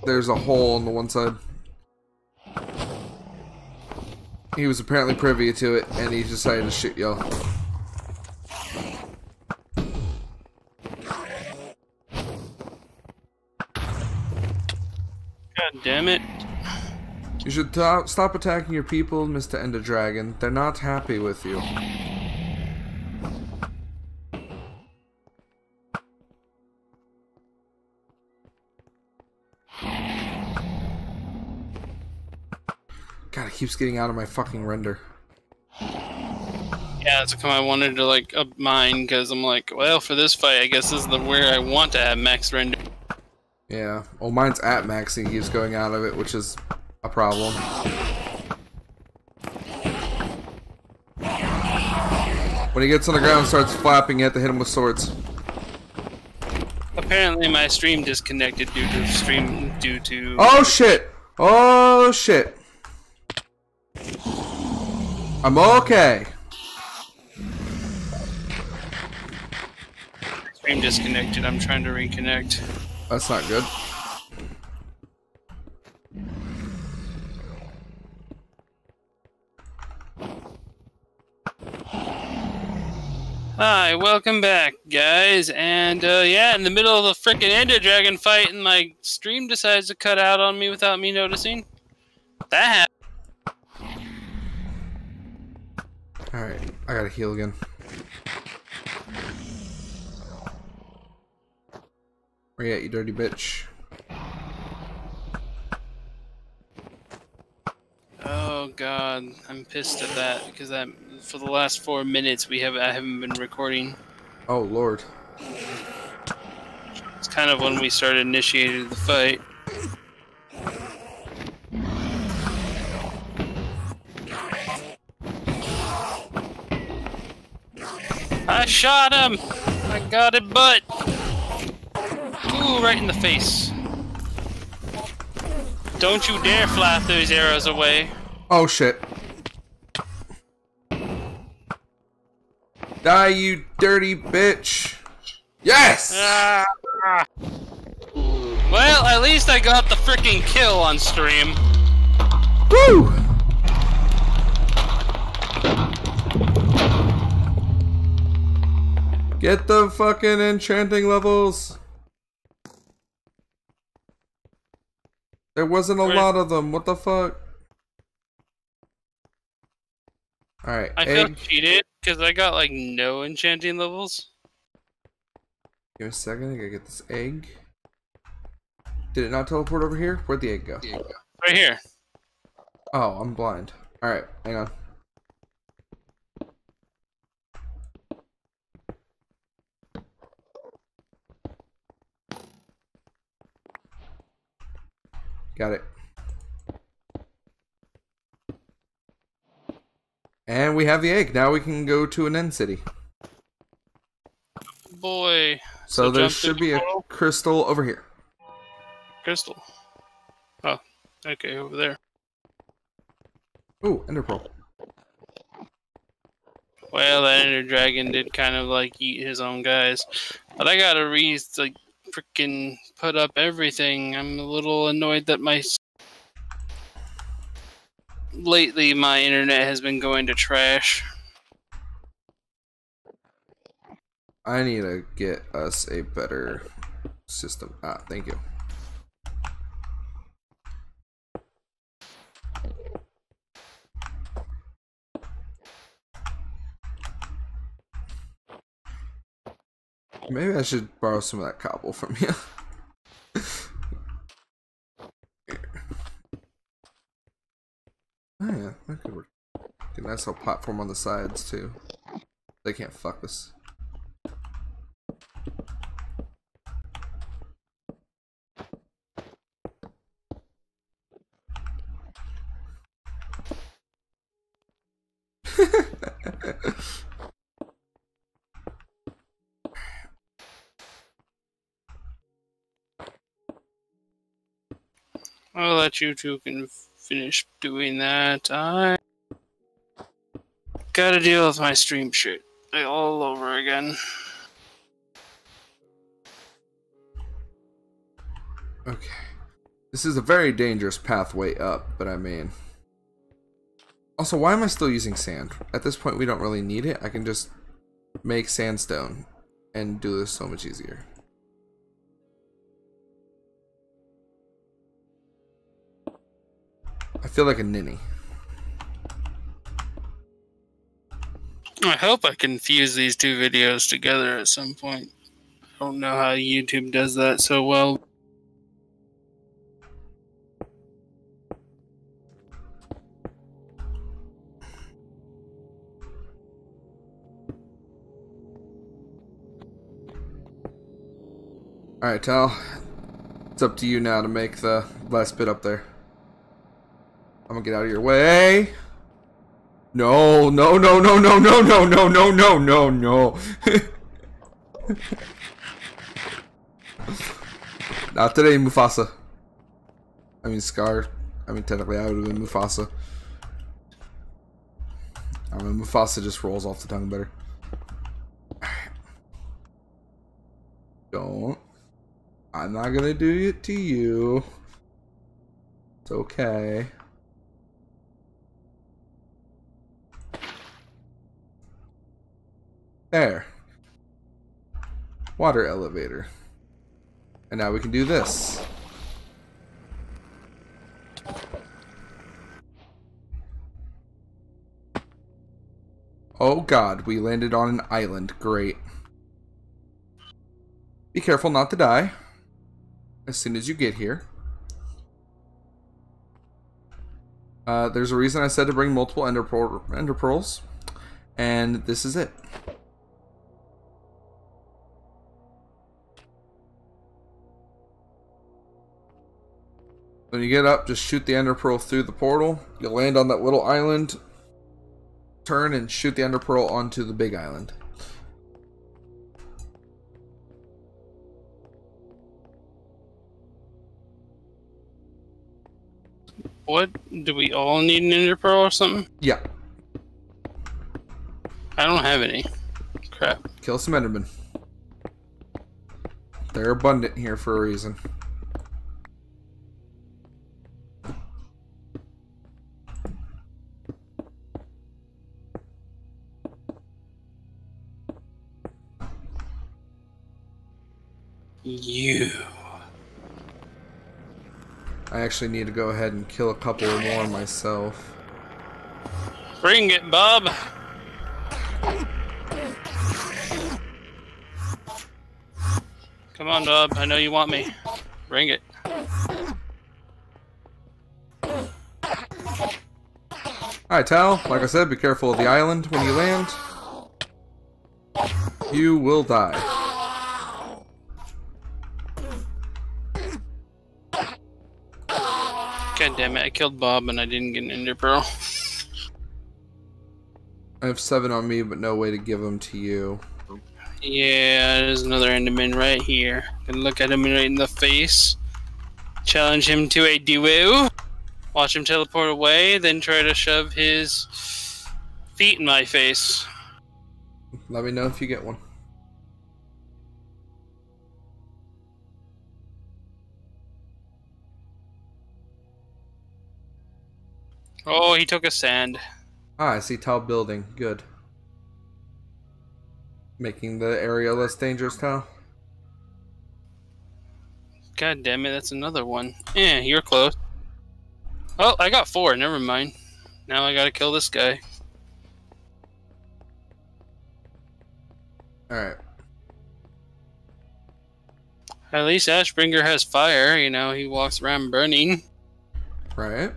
There's a hole on the one side. He was apparently privy to it, and he decided to shoot y'all. God damn it. You should stop attacking your people, Mr. Ender Dragon. They're not happy with you. Keeps getting out of my fucking render. Yeah, that's come I wanted to like up mine because I'm like, well, for this fight, I guess this is the where I want to have max render. Yeah. Well, mine's at max and he keeps going out of it, which is a problem. When he gets on the ground and starts flapping, you have to hit him with swords. Apparently, my stream disconnected due to stream due to. Oh shit! Oh shit! I'm okay. Stream disconnected. I'm trying to reconnect. That's not good. Hi, welcome back, guys. And uh, yeah, in the middle of the freaking Ender Dragon fight, and my stream decides to cut out on me without me noticing. That happened. Alright, I gotta heal again. Where you at, you dirty bitch? Oh god, I'm pissed at that because that for the last four minutes we have I haven't been recording. Oh lord. It's kind of when we started initiating the fight. I shot him! I got it, but Ooh, right in the face. Don't you dare fly those arrows away. Oh shit. Die, you dirty bitch! Yes! Ah. Well, at least I got the freaking kill on stream. Woo! Get the fucking enchanting levels! There wasn't a lot of them. What the fuck? Alright, I feel egg. cheated because I got like no enchanting levels. Give me a second. I gotta get this egg. Did it not teleport over here? Where'd the egg go? Right here. Oh, I'm blind. Alright, hang on. Got it. And we have the egg. Now we can go to an end city. Boy, So, So there should be a portal? crystal over here. crystal. Oh, okay, over there. Ooh, ender pearl. Well, that Ender Dragon did kind of like eat his own guys, but I gotta re like freaking put up everything. I'm a little annoyed that my lately my internet has been going to trash. I need to get us a better system. Ah, thank you. Maybe I should borrow some of that cobble from you. <laughs> oh could a nice little platform on the sides too. They can't fuck us. <laughs> I'll let you two can finish doing that. I gotta deal with my stream shit all over again. Okay. This is a very dangerous pathway up, but I mean. Also, why am I still using sand? At this point, we don't really need it. I can just make sandstone and do this so much easier. I feel like a ninny. I hope I can fuse these two videos together at some point. I don't know how YouTube does that so well. Alright, Tal. It's up to you now to make the last bit up there. I'm gonna get out of your way. No, no, no, no, no, no, no, no, no, no, no, no. Not today, Mufasa. I mean, Scar. I mean, technically, I would have been Mufasa. I mean, Mufasa just rolls off the tongue better. Don't. I'm not gonna do it to you. It's okay. There. Water elevator. And now we can do this. Oh god, we landed on an island. Great. Be careful not to die as soon as you get here. Uh, there's a reason I said to bring multiple ender, pearl, ender pearls, and this is it. When you get up, just shoot the ender pearl through the portal. You'll land on that little island. Turn and shoot the ender pearl onto the big island. What? Do we all need an Ender Pearl or something? Yeah. I don't have any. crap. Kill some Endermen. They're abundant here for a reason. Actually need to go ahead and kill a couple more myself. Bring it, Bob. Come on, Bob. I know you want me. Bring it. Alright, Tal. Like I said, be careful of the island when you land. You will die. God damn it! I killed Bob and I didn't get an ender pearl. I have seven on me, but no way to give them to you. Yeah, there's another Enderman right here. Gonna look at him right in the face. Challenge him to a duo. Watch him teleport away, then try to shove his feet in my face. Let me know if you get one. Oh, he took a sand. Ah, I see Tal building. Good. Making the area less dangerous, Tal. God damn it, that's another one. Yeah, you're close. Oh, I got four. Never mind. Now I gotta kill this guy. Alright. At least Ashbringer has fire. You know, he walks around burning. Right.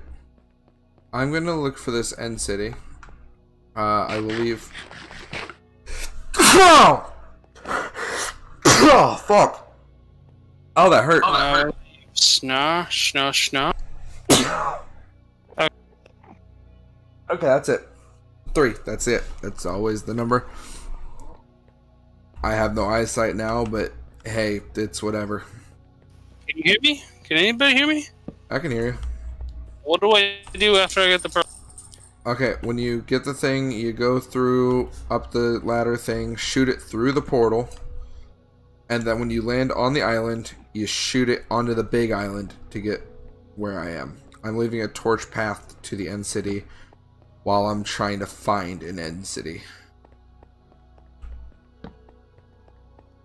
I'm gonna look for this end city. Uh, I will leave. Oh! oh, fuck. Oh, that hurt. Uh, snah, snah, snah. Okay, that's it. Three. That's it. That's always the number. I have no eyesight now, but hey, it's whatever. Can you hear me? Can anybody hear me? I can hear you. What do I do after I get the pearl? Okay, when you get the thing, you go through up the ladder thing, shoot it through the portal, and then when you land on the island, you shoot it onto the big island to get where I am. I'm leaving a torch path to the end city while I'm trying to find an end city.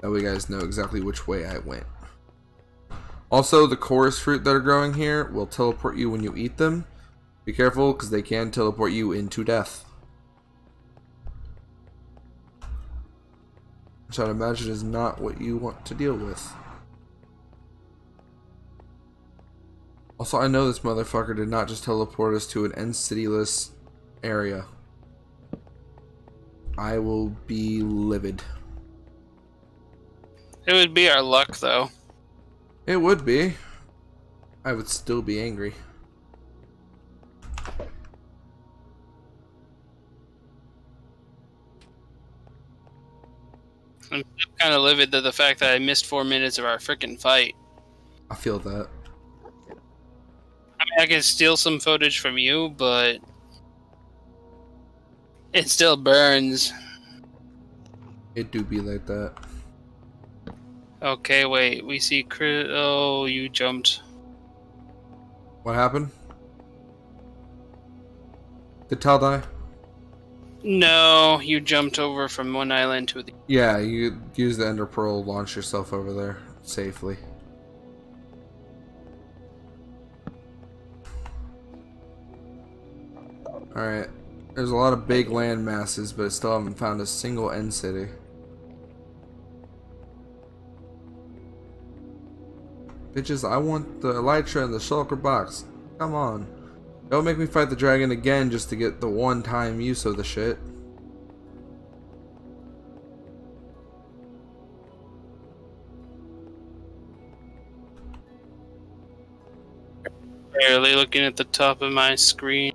That way you guys know exactly which way I went. Also, the chorus fruit that are growing here will teleport you when you eat them. Be careful, because they can teleport you into death. Which I'd imagine is not what you want to deal with. Also, I know this motherfucker did not just teleport us to an end cityless area. I will be livid. It would be our luck, though. It would be. I would still be angry. I'm kind of livid to the fact that I missed four minutes of our freaking fight. I feel that. I mean, I can steal some footage from you, but it still burns. It do be like that. Okay, wait. We see Chris. Oh, you jumped. What happened? Did Tal die? No, you jumped over from one island to the. Yeah, you use the Ender Pearl, launch yourself over there safely. Alright. There's a lot of big land masses, but I still haven't found a single end city. Bitches, I want the Elytra and the shulker box. Come on. Don't make me fight the dragon again just to get the one time use of the shit. Barely looking at the top of my screen.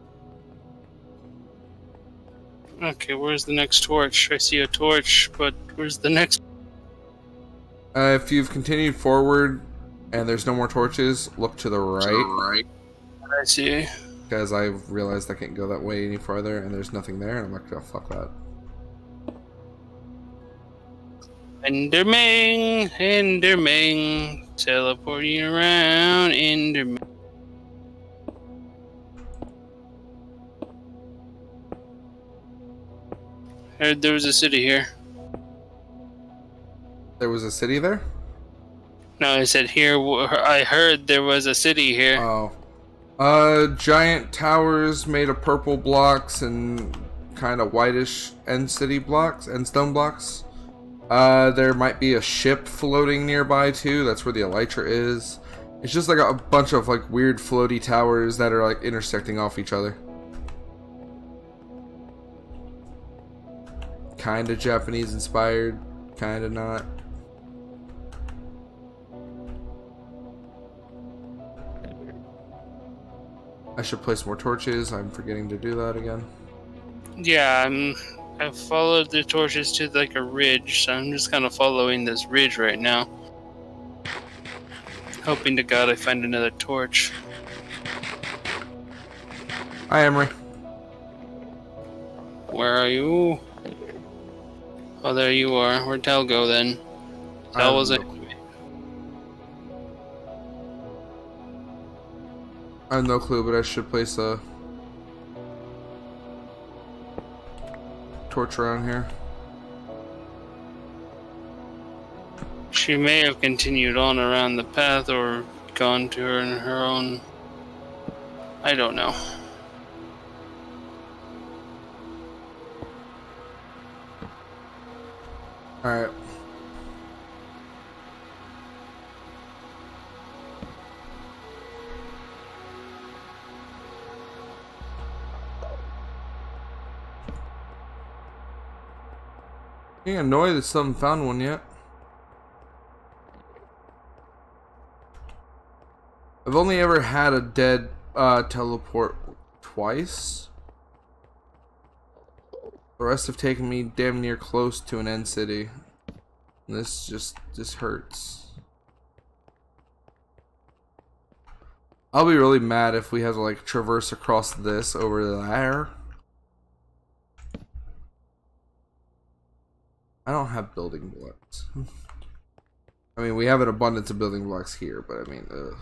Okay, where's the next torch? I see a torch, but where's the next? Uh, if you've continued forward and there's no more torches, look to the right. right. I see. Because I realized I can't go that way any farther and there's nothing there, and I'm like, oh, fuck that. Enderming, Enderming, teleporting around Enderming. Heard there was a city here. There was a city there? No, I said here. I heard there was a city here. Oh. Uh, giant towers made of purple blocks and kind of whitish end city blocks, and stone blocks. Uh, there might be a ship floating nearby too. That's where the elytra is. It's just like a bunch of like weird floaty towers that are like intersecting off each other. Kind of Japanese inspired, kind of not. I should place more torches. I'm forgetting to do that again. Yeah, I'm. I followed the torches to like a ridge, so I'm just kind of following this ridge right now. Hoping to God I find another torch. Hi, Emery. Where are you? Oh, there you are. Where'd Tal go then? Tal was it? I have no clue, but I should place a torch around here. She may have continued on around the path or gone to her in her own. I don't know. Alright. Getting annoyed that someone found one yet. I've only ever had a dead uh, teleport twice. The rest have taken me damn near close to an end city. This just this hurts. I'll be really mad if we have to like traverse across this over there. I don't have building blocks. I mean, we have an abundance of building blocks here, but I mean, ugh.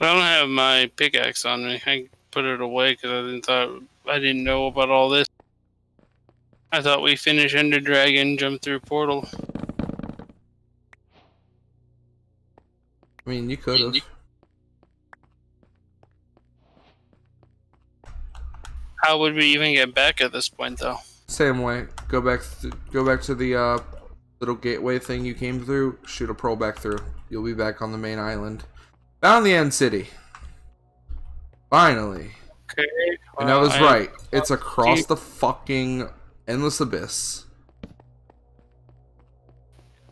I don't have my pickaxe on me. I put it away because I didn't thought I didn't know about all this. I thought we finished Ender Dragon, jump through portal. I mean, you could have. How would we even get back at this point, though? Same way. Go back. go back to the uh, little gateway thing you came through. Shoot a pearl back through. You'll be back on the main island. Found the end city. Finally. Okay. Well, and I was I right. It's across the fucking endless abyss.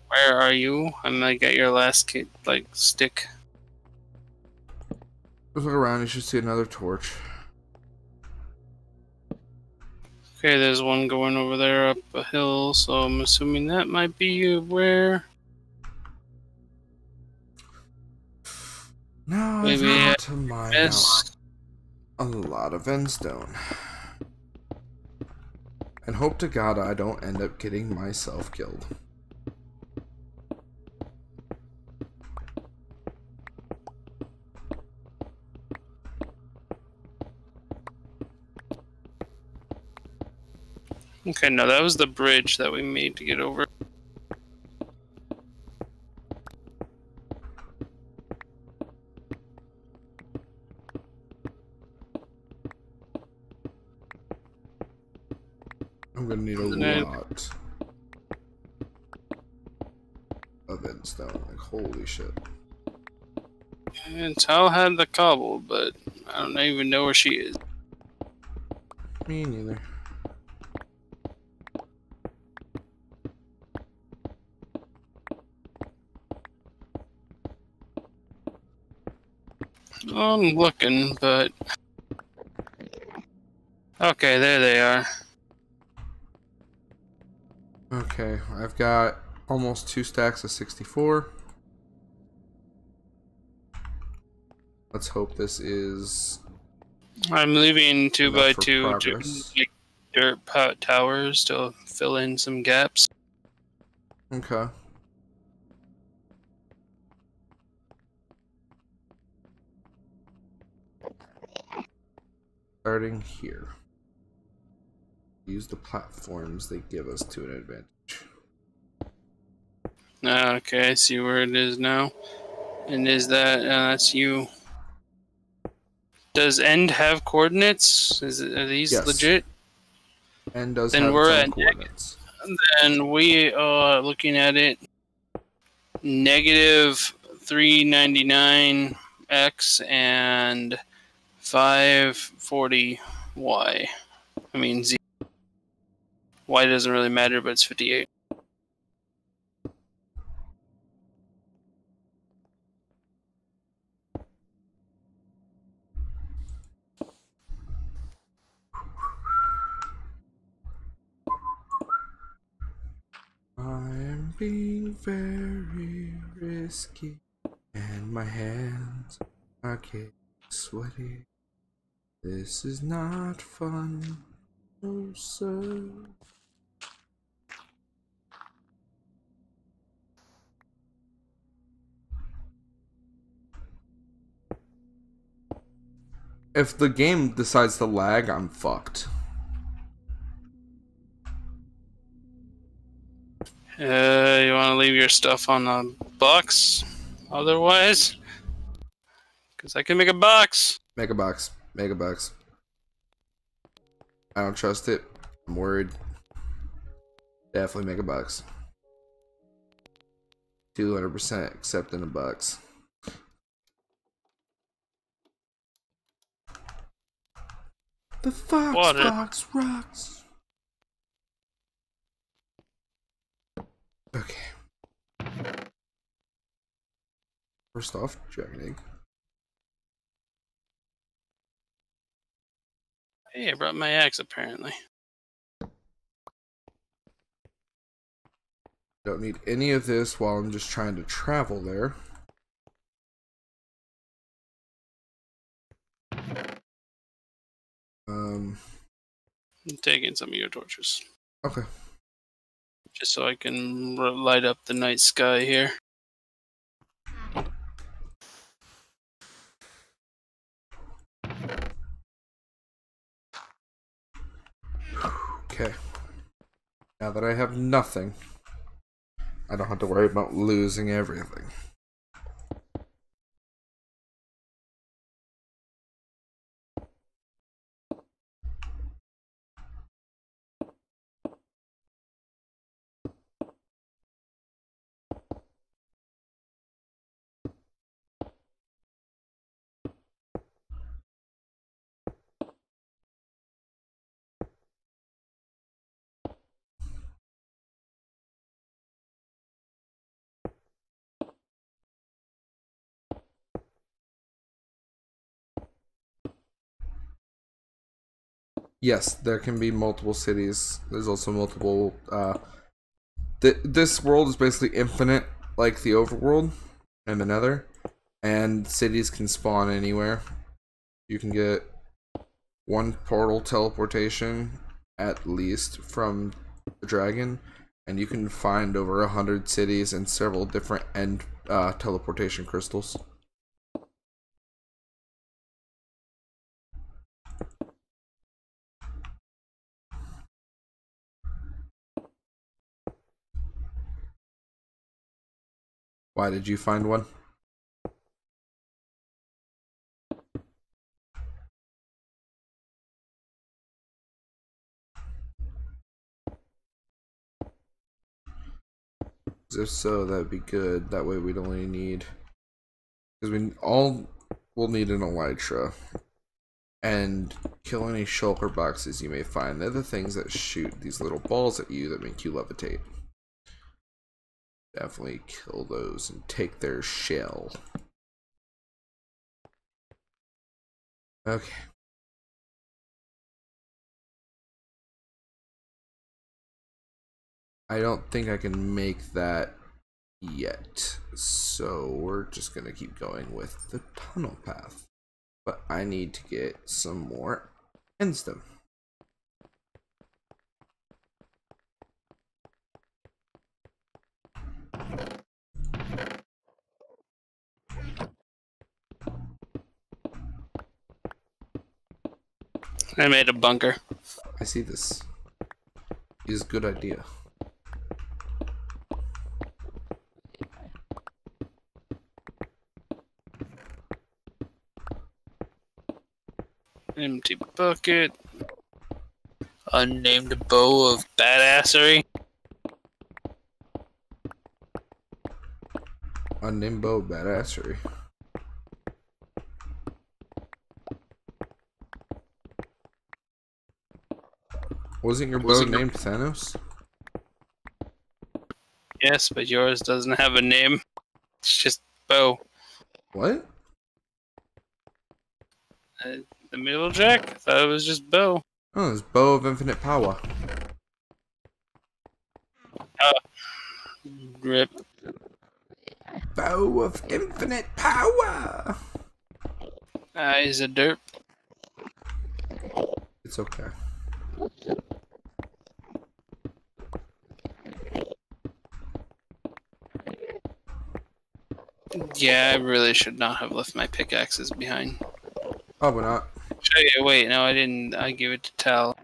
Where are you? I'm gonna get your last kit, like stick. Just look around. You should see another torch. Okay, there's one going over there up a hill, so I'm assuming that might be where. No, Maybe not to mine out a lot of endstone. And hope to God I don't end up getting myself killed. Okay, no, that was the bridge that we made to get over. I'm gonna need a lot of endstone. Like, holy shit. And Tal had the cobble, but I don't even know where she is. Me neither. I'm looking, but... Okay, there they are. Okay, I've got almost two stacks of 64. Let's hope this is... I'm leaving 2 by 2 dirt pot towers to fill in some gaps. Okay. Starting here. Use the platforms they give us to an advantage. Okay, I see where it is now. And is that uh, that's you? Does end have coordinates? Is it, are these Yes. legit? And does Then have we're at coordinates. And we are looking at it negative 399x and 540y. I mean, z. Y doesn't really matter, but it's 58. I'm being very risky, and my hands are getting sweaty. This is not fun, no sir. If the game decides to lag, I'm fucked. Uh, you want to leave your stuff on the box? Otherwise, because I can make a box. Make a box. Mega box. I don't trust it. I'm worried. Definitely mega box. 200% accepting the bucks. The Fox Water. box rocks. Okay. First off, dragon egg. Hey, I brought my axe apparently. Don't need any of this while I'm just trying to travel there. Um, I'm taking some of your torches okay. just so I can light up the night sky here. Okay. Now that I have nothing, I don't have to worry about losing everything. Yes, there can be multiple cities. There's also multiple. Uh, th- this world is basically infinite, like the overworld and the Nether, and cities can spawn anywhere. You can get one portal teleportation at least from the dragon, and you can find over a hundred cities and several different end uh, teleportation crystals. Why did you find one? If so, that'd be good. That way we'd only need because we all will need an elytra and kill any shulker boxes you may find. They're the things that shoot these little balls at you that make you levitate. Definitely kill those and take their shell. Okay. I don't think I can make that yet. So we're just going to keep going with the tunnel path. But I need to get some more endstone. I made a bunker. I see this is good idea. Empty bucket. Unnamed bow of badassery. Unnamed bow badassery. Wasn't your bow Wasn't your- named Thanos? Yes, but yours doesn't have a name. It's just bow. What? Uh, the middle jack? I thought it was just bow. Oh, it's bow of infinite power. Rip. Bow of infinite power. Eyes a derp. It's okay. Yeah, I really should not have left my pickaxes behind. Oh, Probably not. Should I- Wait, no, I didn't. I gave it to Tal.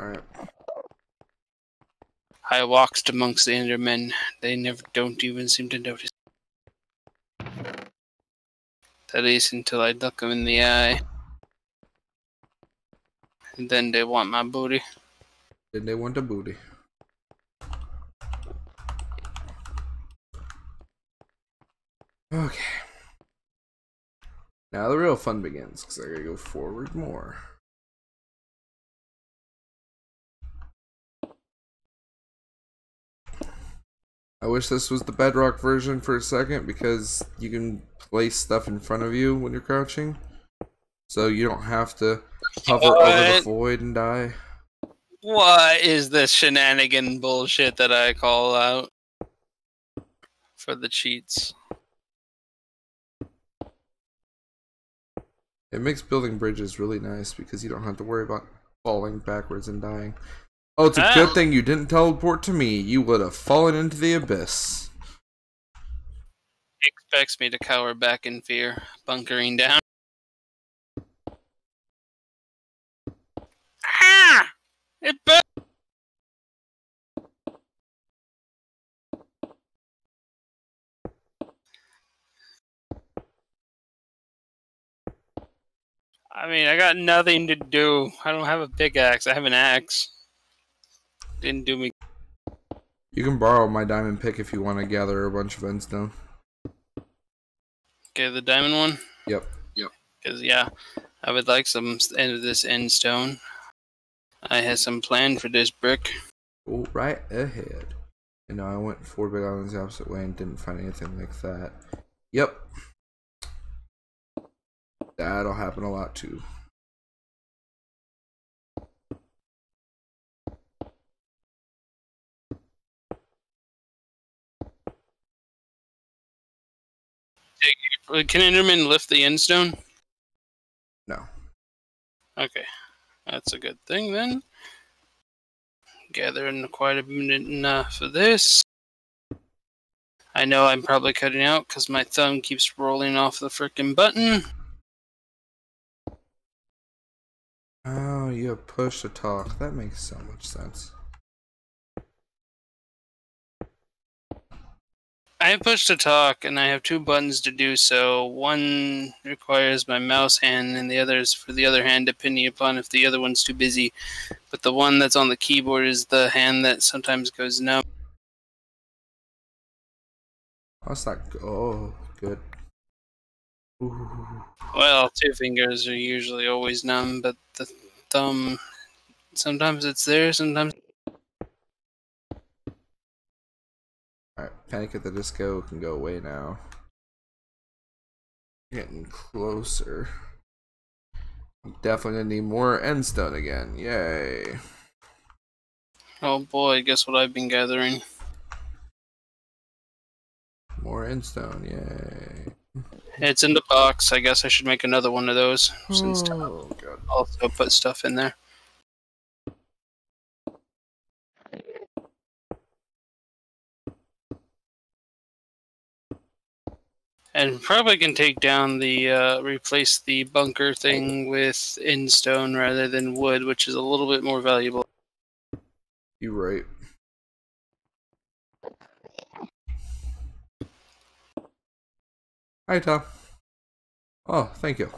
Alright. I walked amongst the Endermen. They never don't even seem to notice. At least until I look them in the eye. And then they want my booty. Then they want the booty. Okay. Now the real fun begins, because I gotta go forward more. I wish this was the bedrock version for a second because you can place stuff in front of you when you're crouching. So you don't have to hover over the void and die. What is this shenanigan bullshit that I call out for the cheats? It makes building bridges really nice because you don't have to worry about falling backwards and dying. Oh, it's a Ah. good thing you didn't teleport to me. You would have fallen into the abyss. He expects me to cower back in fear, bunkering down. Ah! It burnt! I mean, I got nothing to do. I don't have a pickaxe. I have an axe. Didn't do me. You can borrow my diamond pick if you want to gather a bunch of endstone. Okay, the diamond one. Yep. Yep. Because yeah, I would like some end of this end stone. I had some plan for this brick. Go right ahead. You know, I went four big islands the opposite way and didn't find anything like that. Yep. That'll happen a lot too. Uh, Uh, can Enderman lift the end stone? No. Okay, that's a good thing then. Gathering quite a bit enough of this. I know I'm probably cutting out because my thumb keeps rolling off the frickin' button. Oh, you have push to talk. That makes so much sense. I have push to talk, and I have two buttons to do so. One requires my mouse hand, and the other is for the other hand, depending upon if the other one's too busy. But the one that's on the keyboard is the hand that sometimes goes numb. Oh, that's not good. Oh, good. Ooh. Well, two fingers are usually always numb, but the thumb, sometimes it's there, sometimes. Alright, Panic at the Disco can go away now. Getting closer. Definitely gonna need more endstone again. Yay. Oh boy, guess what I've been gathering? More endstone, yay. It's in the box. I guess I should make another one of those since Oh, God. also put stuff in there. And probably can take down the uh, replace the bunker thing with in stone rather than wood, which is a little bit more valuable. You're right. Hi, Tom. Oh, thank you.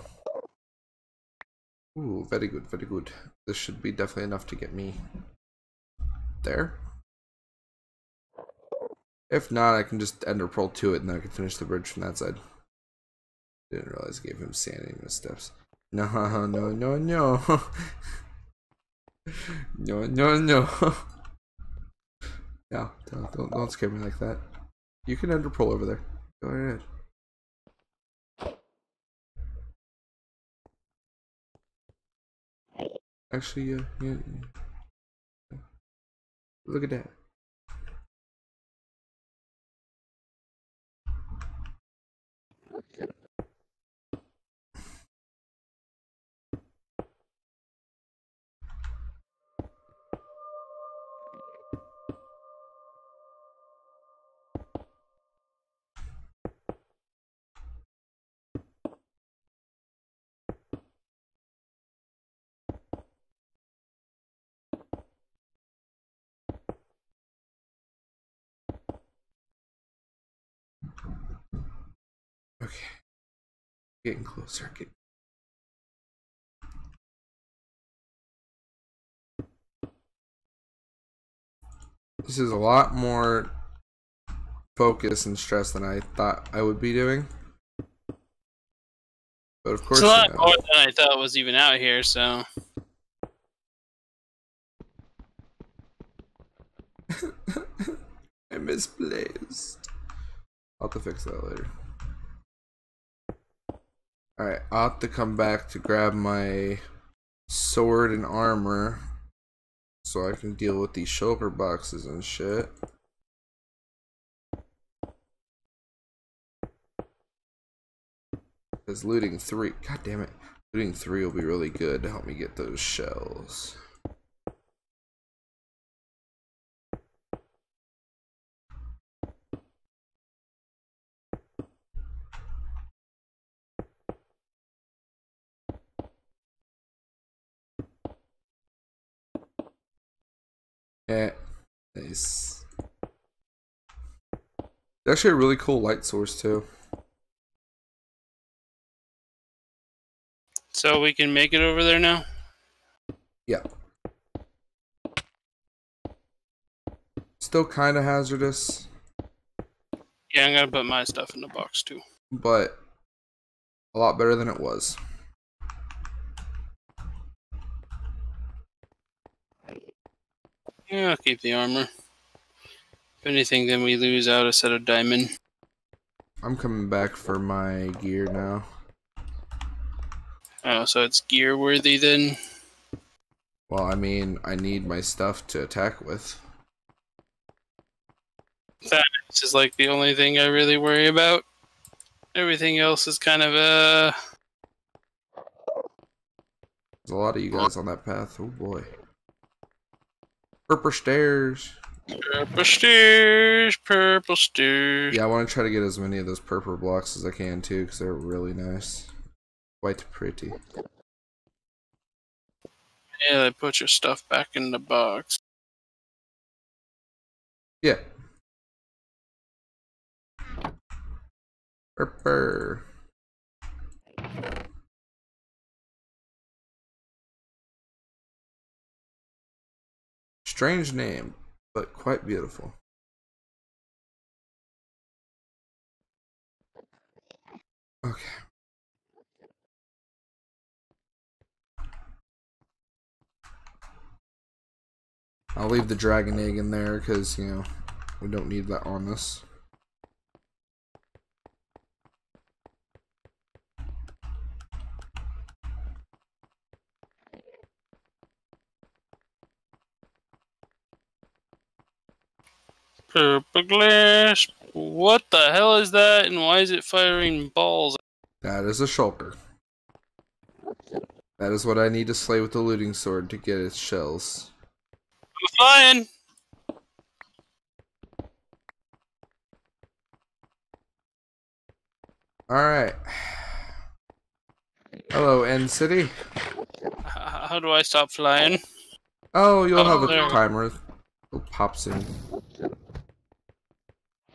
Ooh, very good, very good. This should be definitely enough to get me there. If not, I can just ender pearl to it and then I can finish the bridge from that side. Didn't realize I gave him sanity missteps. <laughs> No, no, no, no. <laughs> no, no, no. <laughs> no, don't, don't, don't scare me like that. You can ender pearl over there. Go ahead. Actually, uh, yeah, yeah. Look at that. Okay. Getting closer. Get... This is a lot more focus and stress than I thought I would be doing. But of course, It's a lot more than I thought was even out here, so. <laughs> I misplaced. I'll have to fix that later. Alright, I'll have to come back to grab my sword and armor so I can deal with these shulker boxes and shit. Because looting three, god damn it, looting three will be really good to help me get those shells. Yeah, nice. It's actually a really cool light source too. So we can make it over there now? Yeah. Still kind of hazardous, Yeah, I'm gonna put my stuff in the box too. but a lot better than it was. Yeah, I'll keep the armor. If anything, then we lose out a set of diamond. I'm coming back for my gear now. Oh, so it's gear worthy then? Well, I mean, I need my stuff to attack with. That is like the only thing I really worry about. Everything else is kind of uh There's a lot of you guys on that path. Oh boy. Purple stairs. purple stairs, purple stairs. Yeah, I want to try to get as many of those purple blocks as I can too, because they're really nice. Quite pretty. Yeah, they put your stuff back in the box. Yeah. Purple. Strange name, but quite beautiful. Okay. I'll leave the dragon egg in there because, you know, we don't need that on us. Purple glass. What the hell is that? And why is it firing balls? That is a shulker. That is what I need to slay with the looting sword to get its shells. I'm flying. Alright. Hello, End City. How do I stop flying? Oh, you'll Oh, have a timer. It'll pop soon.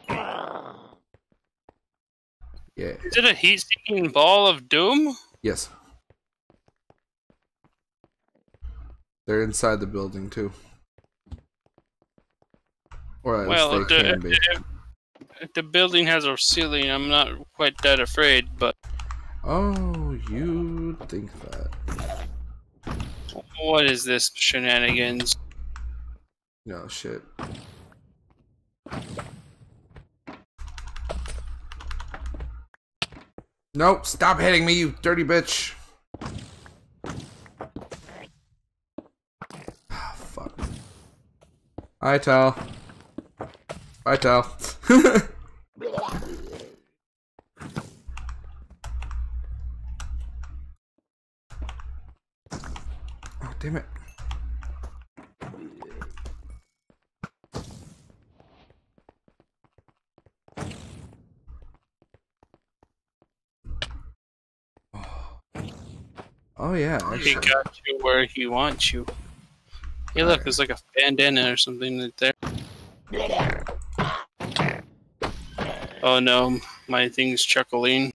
Yeah. Is it a heat-seeking ball of doom? Yes. They're inside the building too. Or Well, they the- can be. If the building has a ceiling, I'm not quite that afraid, but Oh, you think that? what is this shenanigans? No shit. Nope, stop hitting me, you dirty bitch. Ah, fuck. Hi, Tal. Bye, Tal. oh, damn it. Oh yeah, He got you where he wants you. Hey, look, there's like a bandana or something right there. Oh no, my thing's chuckling.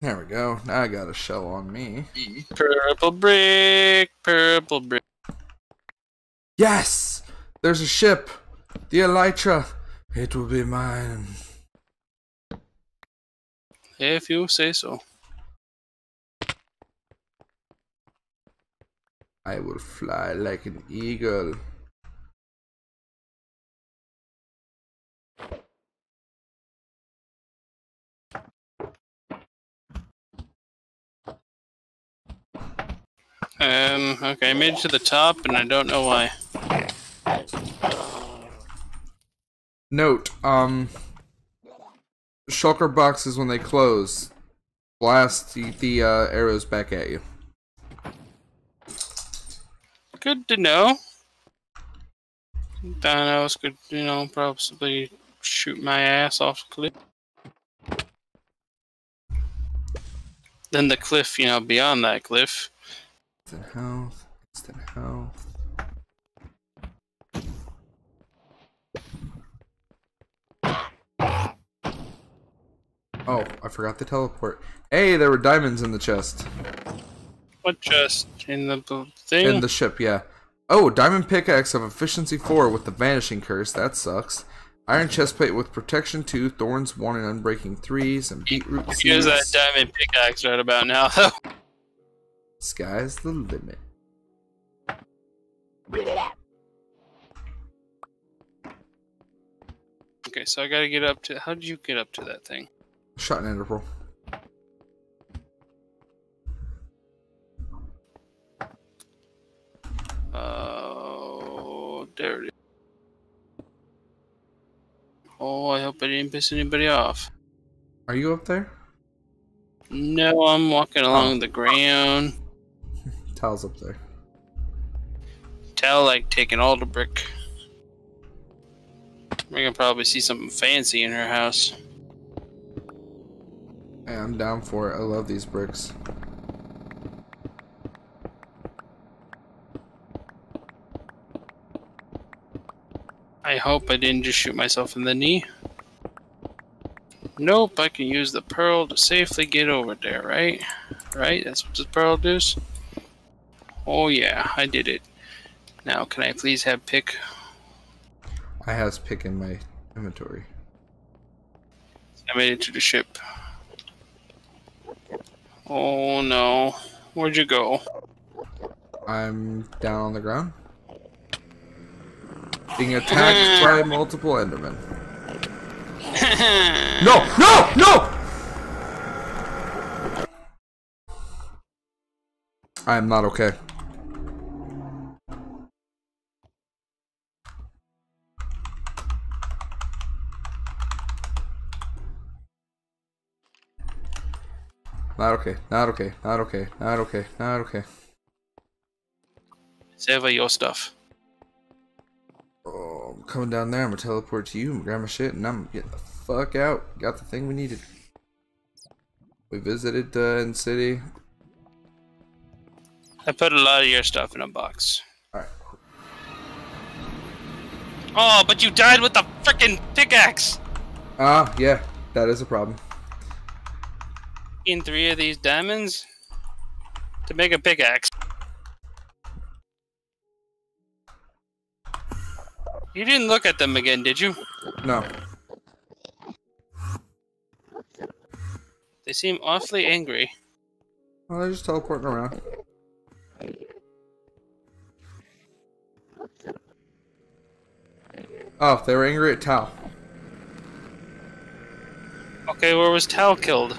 There we go. Now I got a shell on me. Purple brick, purple brick. Yes! There's a ship! The Elytra! It will be mine. If you say so. I will fly like an eagle. Um, okay, I made it to the top and I don't know why. Note, um, shulker boxes when they close blast the, the uh, arrows back at you. Good to know. Thanos could, you know, possibly shoot my ass off the cliff. Then the cliff, you know, beyond that cliff. Instant health, instant health. Oh, I forgot the teleport. Hey, there were diamonds in the chest. What just in the thing? In the ship, yeah. Oh, diamond pickaxe of efficiency 4 with the vanishing curse. That sucks. Iron chestplate with protection 2, thorns 1 and unbreaking 3s, and beetroot seeds. Here's that diamond pickaxe right about now, <laughs> though. Sky's the limit. Okay, so I gotta get up to. How did you get up to that thing? Shot an ender pearl. Oh, there it is. Oh, I hope I didn't piss anybody off. Are you up there? No, I'm walking oh. along the ground. <laughs> Tal's up there. Tell like taking all the brick. We're gonna probably see something fancy in her house. Hey, I'm down for it. I love these bricks. I hope I didn't just shoot myself in the knee. Nope, I can use the pearl to safely get over there, right? Right? That's what the pearl does? Oh yeah, I did it. Now, can I please have pick? I has pick in my inventory. I made it to the ship. Oh no. Where'd you go? I'm down on the ground. Being attacked <laughs> by multiple Endermen. <laughs> No! No! No! I am not okay. Not okay, not okay, not okay, not okay, not okay. It's Save your stuff. Oh, I'm coming down there. I'm gonna teleport to you and grab my shit, and I'm getting the fuck out. Got the thing we needed. We visited the End City. I put a lot of your stuff in a box. Alright. Oh, but you died with the freaking pickaxe! Ah, yeah, that is a problem. In three of these diamonds to make a pickaxe. You didn't look at them again, did you? No. They seem awfully angry. Well, they're just teleporting around. Oh, they were angry at Tal. Okay, where was Tal killed?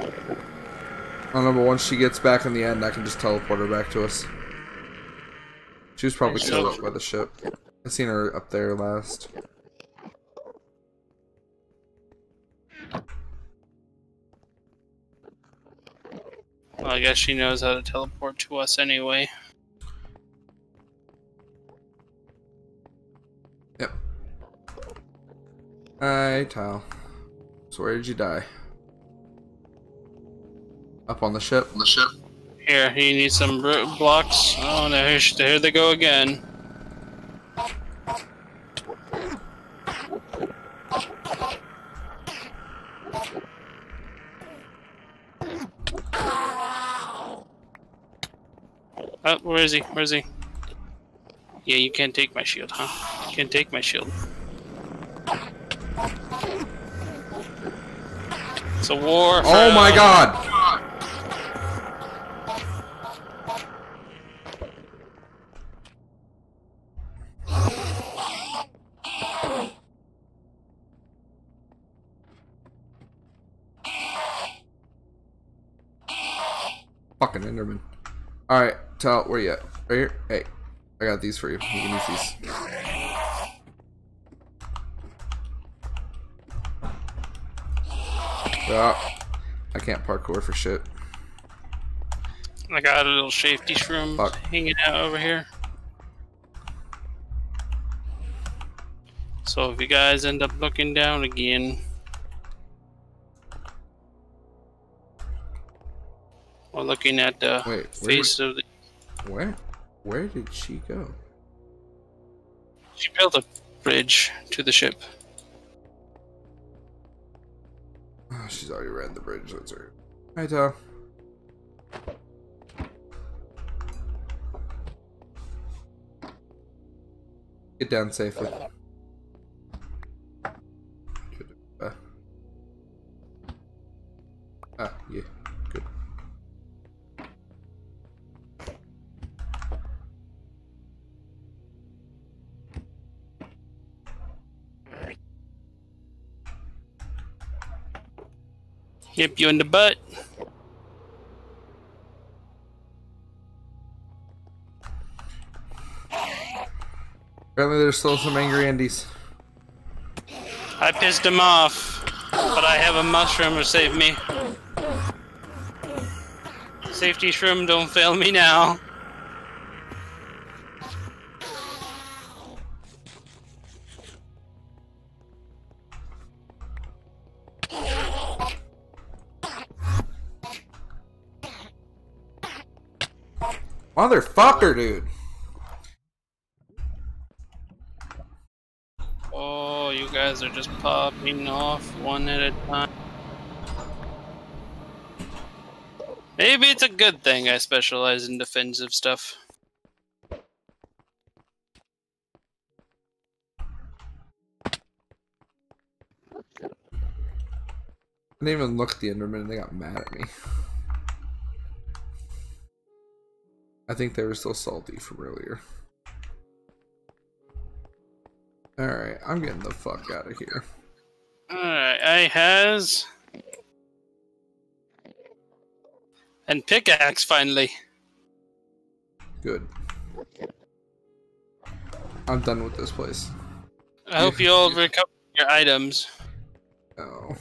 I don't know, but once she gets back in the end, I can just teleport her back to us. She was probably killed up by the ship. I seen her up there last. Well, I guess she knows how to teleport to us anyway. Yep. Hi, Tal. So where did you die? Up on the ship? On the ship. Here, you need some ro- blocks. Oh, no, here, here they go again. Oh, where is he? Where is he? Yeah, you can't take my shield, huh? You can't take my shield. It's a war. Oh my oh. god! Fucking Enderman. Alright, Tal, where you at? Right here? Hey, I got these for you. You can use these. Ah, I can't parkour for shit. I got a little safety shroom Fuck. hanging out over here. So if you guys end up looking down again, or looking at the Wait, face of the, where? Where did she go? she built a bridge to the ship. Oh, she's already ran the bridge. That's her. Hi, Tal. Get down safely. Uh. Ah, yeah, Hip you in the butt. Apparently, there's still some angry Andes. I pissed him off, but I have a mushroom to save me. Safety shroom, don't fail me now. Motherfucker, dude. Oh, you guys are just popping off one at a time. Maybe it's a good thing I specialize in defensive stuff. I didn't even look at the Enderman and they got mad at me. I think they were still salty from earlier. Alright, I'm getting the fuck out of here. Alright, I has. And pickaxe finally. Good. I'm done with this place. I hope you all recover your items. Oh,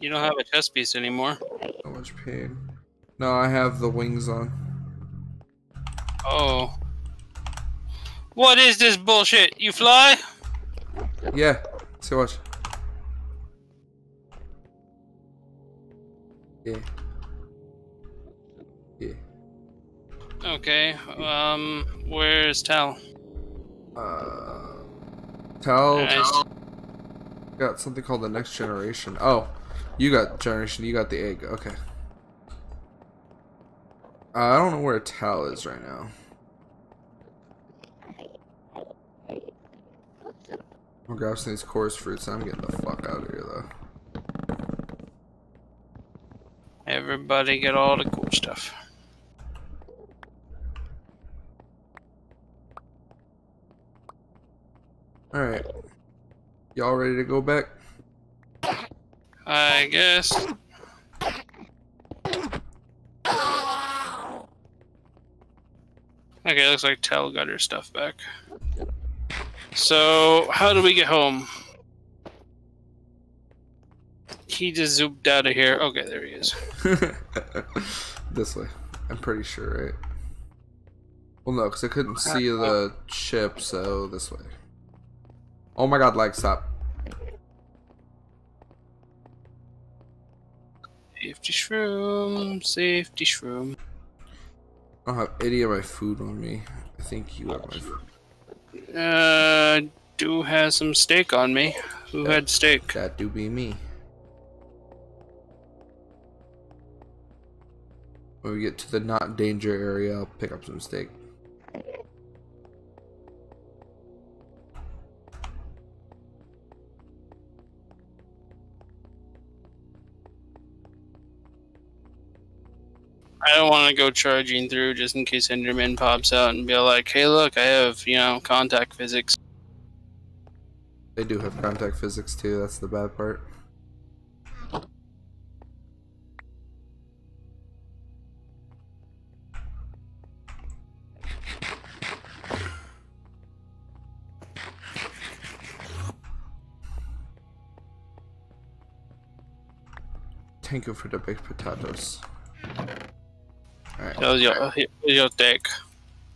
You don't have a chest piece anymore. so much pain. No, I have the wings on. Oh. What is this bullshit? You fly? Yeah. So what? Yeah. Yeah. Okay. Um, where's Tal? Uh, tell Nice. got something called the next generation. Oh, you got generation. You got the egg. Okay. Uh, I don't know where Tal is right now. I'm gonna grab some of these chorus fruits. I'm getting the fuck out of here though. Everybody get all the cool stuff. All right. Y'all ready to go back? I guess. Okay, looks like Tal got her stuff back. So, how do we get home? He just zooped out of here. Okay, there he is. <laughs> this way. I'm pretty sure, right? Well, no, because I couldn't see uh, the oh. ship, so this way. Oh my god, like, stop. Safety shroom, safety shroom. I don't have any of my food on me. I think you have my food. Uh, do has some steak on me. Who had steak? That do be me. When we get to the not danger area, I'll pick up some steak. I don't want to go charging through just in case Enderman pops out and be like, "Hey, look, I have you know contact physics." They do have contact physics too, that's the bad part. Thank you for the baked potatoes. Alright. That was your, was uh, your deck.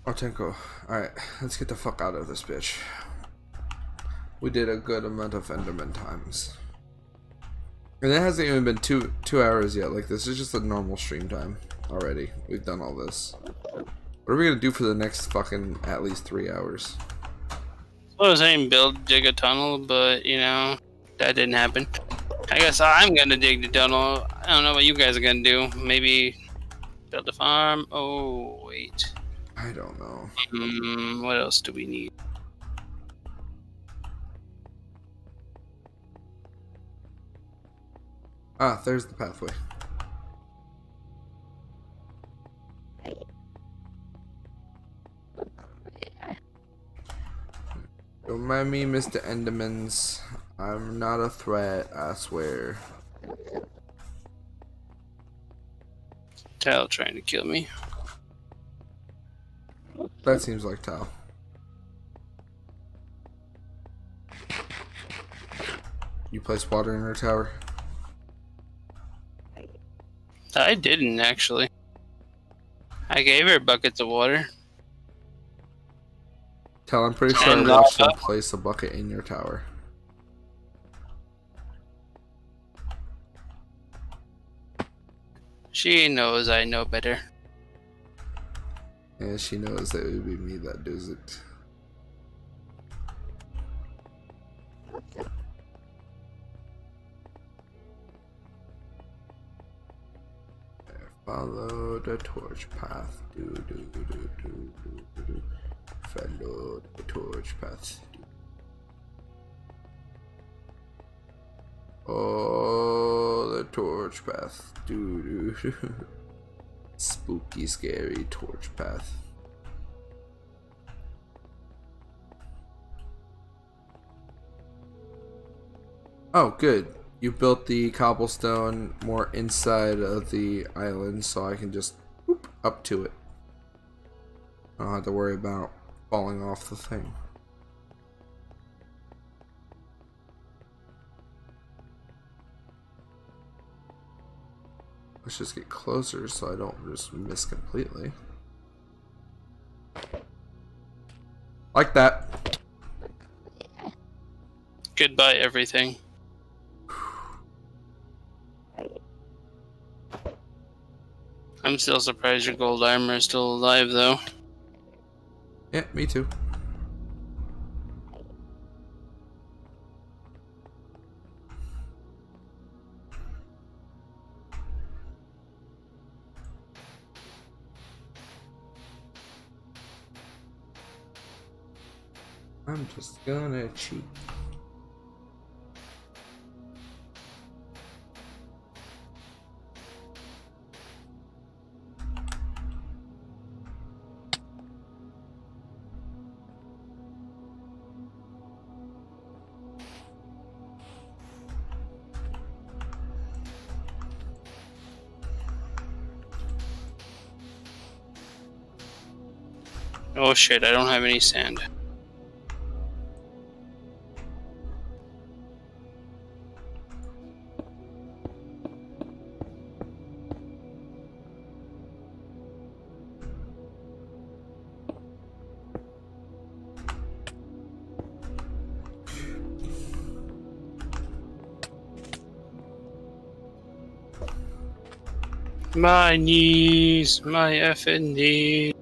Alright, let's get the fuck out of this bitch. We did a good amount of Enderman times. And it hasn't even been two two hours yet. Like, this is just a normal stream time already. We've done all this. What are we gonna do for the next fucking at least three hours? I was saying build, dig a tunnel, but you know that didn't happen. I guess I'm gonna dig the tunnel. I don't know what you guys are gonna do. Maybe build a farm. Oh wait. I don't know. Hmm, what else do we need? Ah, there's the pathway. Don't mind me, Mr. Endermans. I'm not a threat, I swear. Tal trying to kill me. That seems like Tal. You placed water in her tower? I didn't actually. I gave her buckets of water. Tal, I'm pretty sure I watched him place a bucket in your tower. She knows I know better. And she knows that it would be me that does it. Follow the torch path. Do do do do do do. Follow the torch path. Oh, the torch path. Doo doo. do. Spooky, scary torch path. Oh, good. You built the cobblestone more inside of the island, so I can just whoop up to it. I don't have to worry about falling off the thing. Let's just get closer so I don't just miss completely. Like that. Goodbye, everything. I'm still surprised your gold armor is still alive, though. Yeah, me too. I'm just gonna cheat. Oh shit, I don't have any sand. My knees, my effing knees.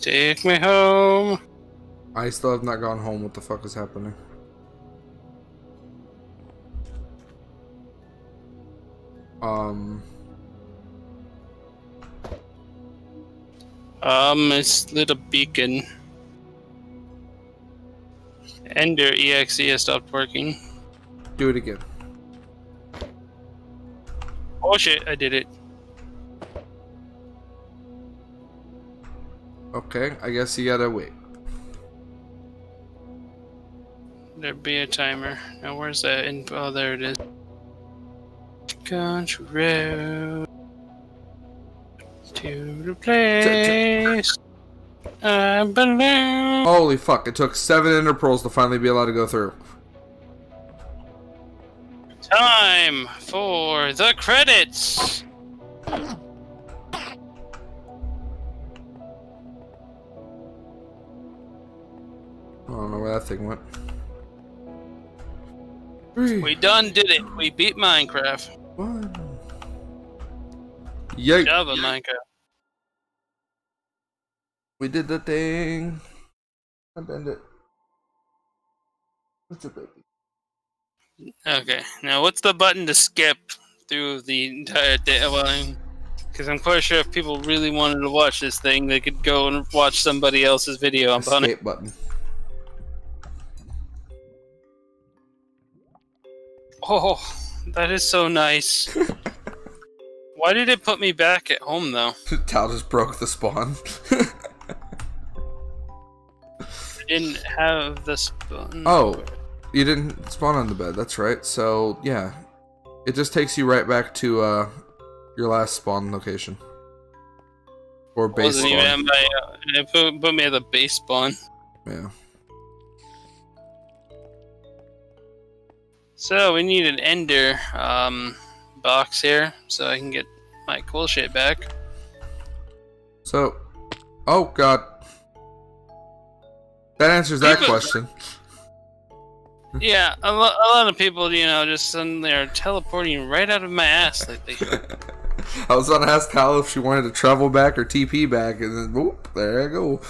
Take me home. I still have not gone home. What the fuck is happening? Um, Um, it's little beacon. And your exe has stopped working. do it again. Oh shit, I did it. Okay, I guess you gotta wait. There'd be a timer. Now where's that info? Oh, there it is. Country road to the place I belong. Holy fuck! It took seven ender pearls to finally be allowed to go through. Time for the credits. I don't know where that thing went. Three, We done did it. We beat Minecraft. one. Yay! Java Minecraft. We did the thing. And end it. What's it, baby? Okay, now what's the button to skip through the entire day? Well, because I'm quite sure if people really wanted to watch this thing, they could go and watch somebody else's video on it. Escape button. Oh, that is so nice. <laughs> Why did it put me back at home though? Tal just broke the spawn. I didn't have this button. Oh. You didn't spawn on the bed. That's right. So yeah, it just takes you right back to uh your last spawn location or base wasn't even my. Uh, it put, put me at the base spawn. Yeah. So we need an ender um, box here, so I can get my cool shit back. So, oh god, that answers that question. Yeah, a, lo- a lot of people, you know, just suddenly are teleporting right out of my ass lately. <laughs> I was gonna ask Tal if she wanted to travel back or TP back, and then whoop, there I go.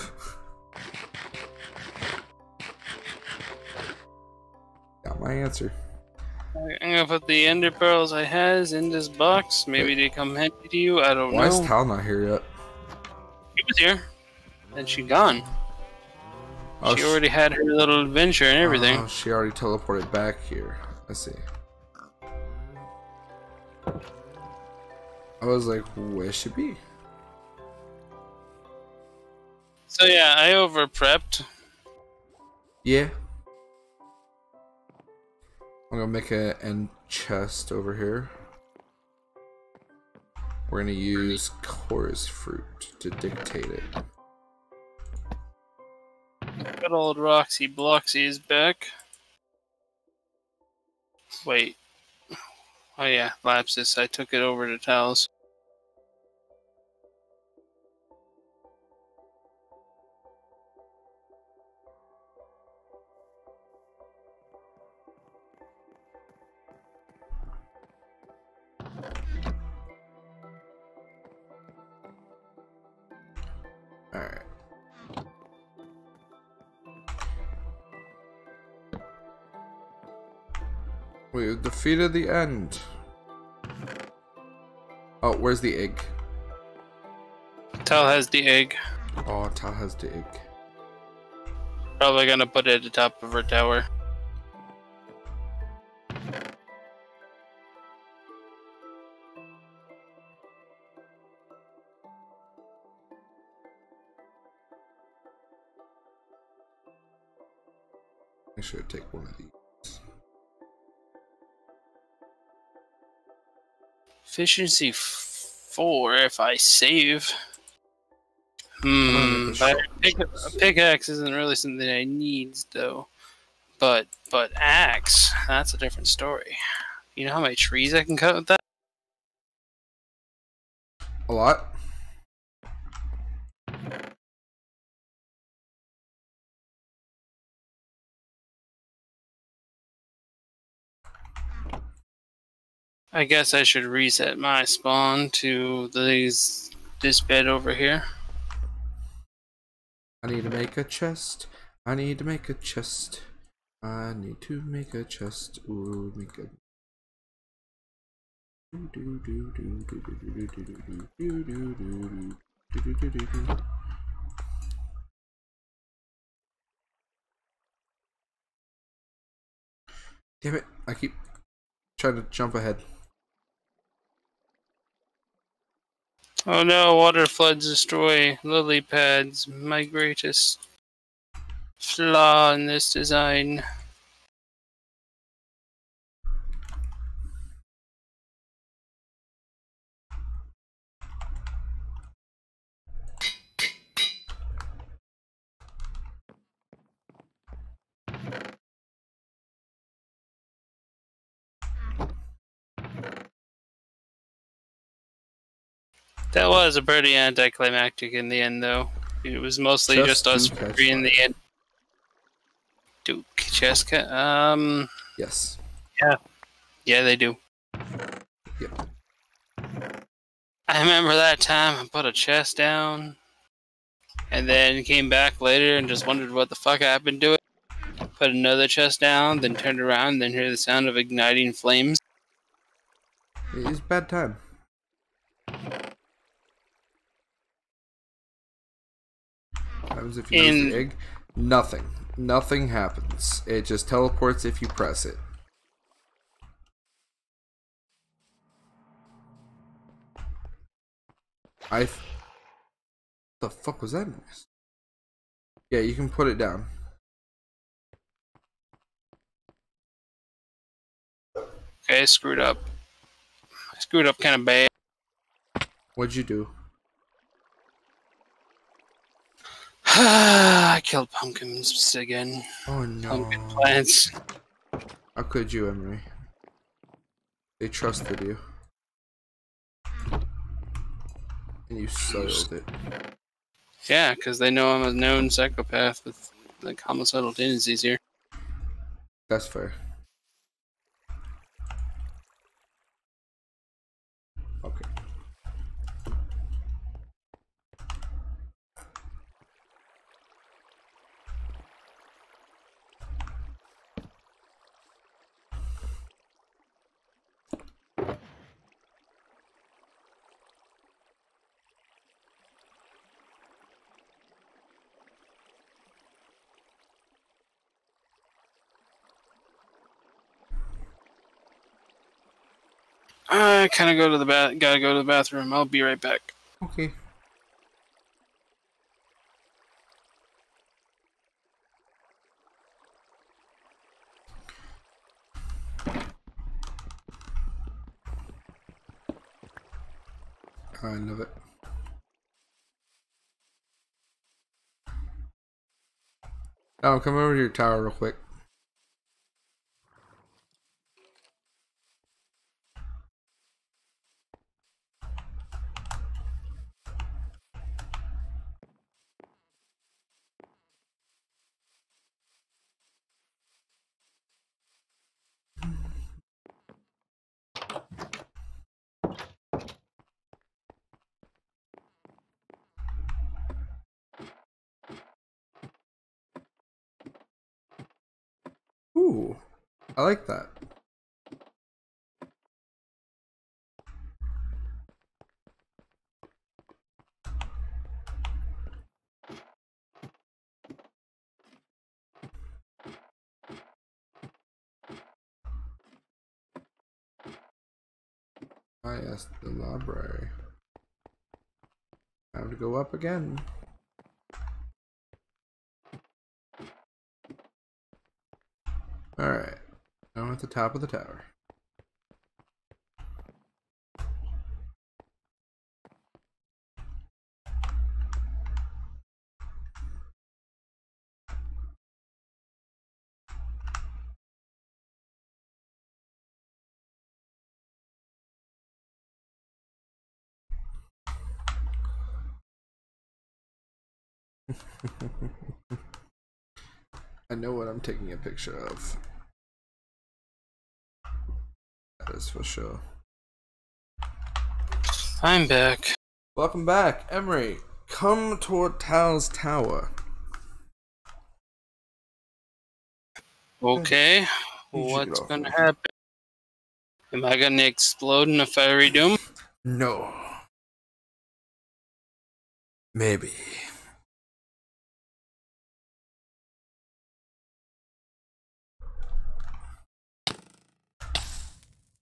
Got my answer. I'm gonna put the ender pearls I has in this box. Maybe they come handy to you. I don't know. Why is. Tal not here yet? She was here, and she gone. Oh, she sh- already had her little adventure and everything. Oh, she already teleported back here. Let's see. I was like, where should she be? So yeah, I over prepped. Yeah. I'm gonna make a end chest over here. We're gonna use chorus fruit to dictate it. Good old Roxy Bloxy is back. Wait. Oh yeah, lapis. I took it over to Talos. Alright. We've defeated the end. Oh, where's the egg? Tal has the egg. Oh, Tal has the egg. Probably gonna put it at the top of her tower. I should take one of these. Efficiency four if I save. Hmm. get the but short pick, pickaxe isn't really something I need though. But but axe, that's a different story. You know how many trees I can cut with that? A lot? I guess I should reset my spawn to these this bed over here. I need to make a chest. I need to make a chest. I need to make a chest. Ooh, make a Damn it, I keep trying to jump ahead. Oh no, water floods destroy lily pads. My greatest flaw in this design. That was a pretty anticlimactic in the end, though. It was mostly Just just, us three in the end. Duke Cheska? Um, Yes. yeah, Yeah, they do. Yep. I remember that time I put a chest down, and then came back later and just wondered what the fuck happened to it. Put another chest down, then turned around, then hear the sound of igniting flames. It's bad time. Happens if you lose In- the egg? Nothing. Nothing happens. It just teleports if you press it. I. th- The fuck was that noise? Yeah, you can put it down. Okay, I screwed up. I screwed up kind of bad. What'd you do? <sighs> I killed pumpkins again. Oh no. Pumpkin plants. How could you, Emery? They trusted you. And you soiled it. Yeah, because they know I'm a known psychopath with like homicidal tendencies here. That's fair. Okay. I kind of go to the bath. Gotta go to the bathroom. I'll be right back. Okay. I love it. Oh, come over to your tower real quick. Like that. Ah, yes, the library. Time to go up again. Alright. At the top of the tower. <laughs> I know what I'm taking a picture of. That is for sure. I'm back. Welcome back, Emery. Come toward Tal's Tower. Okay. Hmm. You What's gonna happen? Am I gonna explode in a fiery doom? No. Maybe.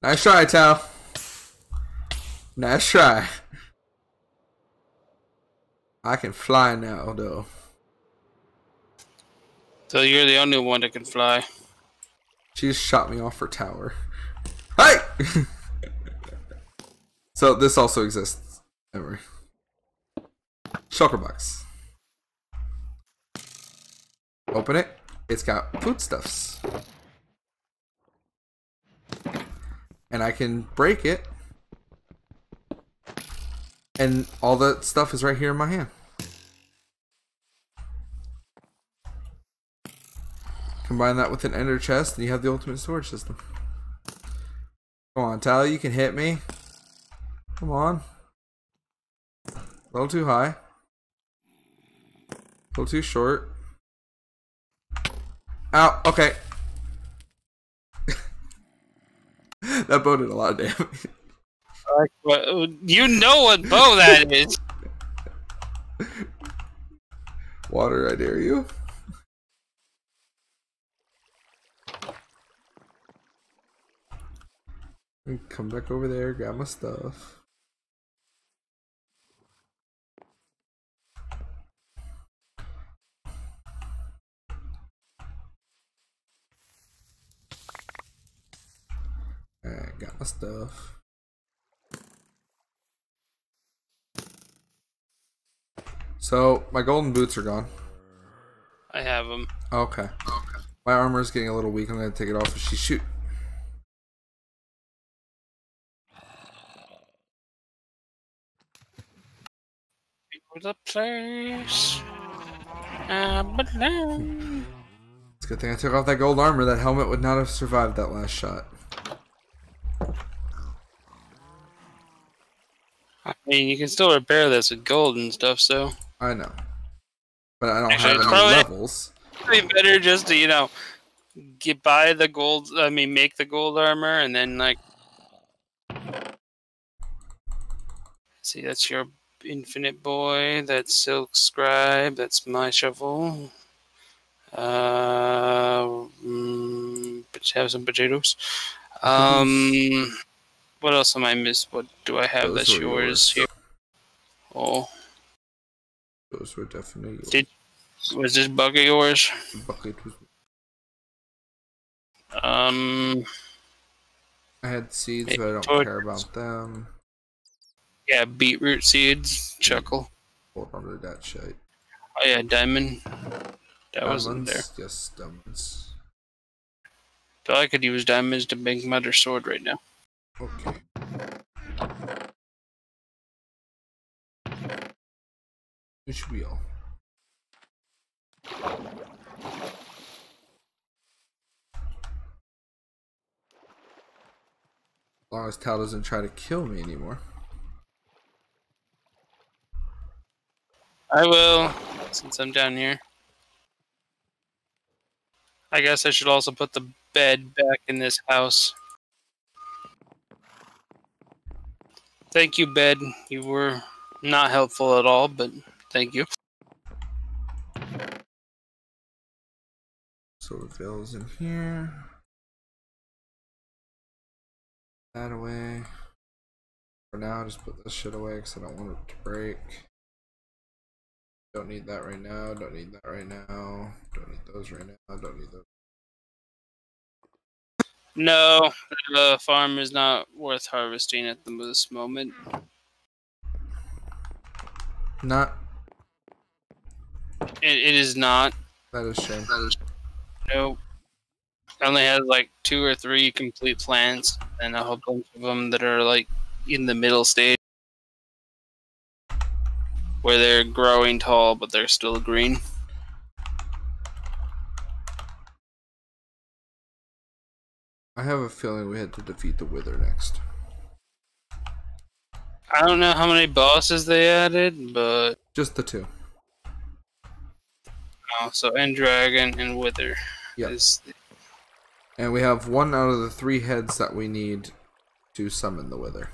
Nice try, Tal. Nice try. I can fly now, though. So you're the only one that can fly. She just shot me off her tower. Hey! <laughs> so this also exists. Emery. Shulker box. Open it. It's got foodstuffs. And I can break it. And all that stuff is right here in my hand. Combine that with an ender chest, and you have the ultimate storage system. Come on, Tally, you can hit me. Come on. A little too high. A little too short. Ow, okay. <laughs> that bow did a lot of damage. You know what bow that is. Water, I dare you. Come back over there, grab my stuff. Alright, got my stuff. So, my golden boots are gone. I have them. Okay. okay. My armor is getting a little weak. I'm gonna take it off if she shoot. For the place I belong. It's a good thing I took off that gold armor. That helmet would not have survived that last shot. I mean, you can still repair this with gold and stuff, so I know. But I don't Actually, have any probably- levels. probably better just to you know get buy the gold. I mean, make the gold armor and then like. See, that's your infinite boy. That's silk scribe. That's my shovel. Uh, mm, have some potatoes. <laughs> Um, what else am I miss? What do I have Those that's were yours here? Oh, Those were definitely yours. Did- was this bucket yours? The bucket was. Um, I had seeds, but I don't care about them. yeah, beetroot seeds. Chuckle. Hold on to that shit. Oh yeah, diamond. That wasn't there. Diamonds? Yes, diamonds. But I could use diamonds to make mother sword right now. Okay. Which wheel? As long as Tal doesn't try to kill me anymore. I will, since I'm down here. I guess I should also put the bed back in this house. Thank you, bed. You were not helpful at all, but thank you. So the fills in here. That away. For now, just put this shit away because I don't want it to break. Don't need that right now. Don't need that right now. Don't need those right now. Don't need those. No, the farm is not worth harvesting at the, this moment. Not. It, it is not. That is shame. That is. Nope. It only has like two or three complete plants, and a whole bunch of them that are like in the middle stage, where they're growing tall but they're still green. I have a feeling we had to defeat the Wither next. I don't know how many bosses they added, but Just the two. oh, so End Dragon and Wither Yep. is And we have one out of the three heads that we need to summon the Wither.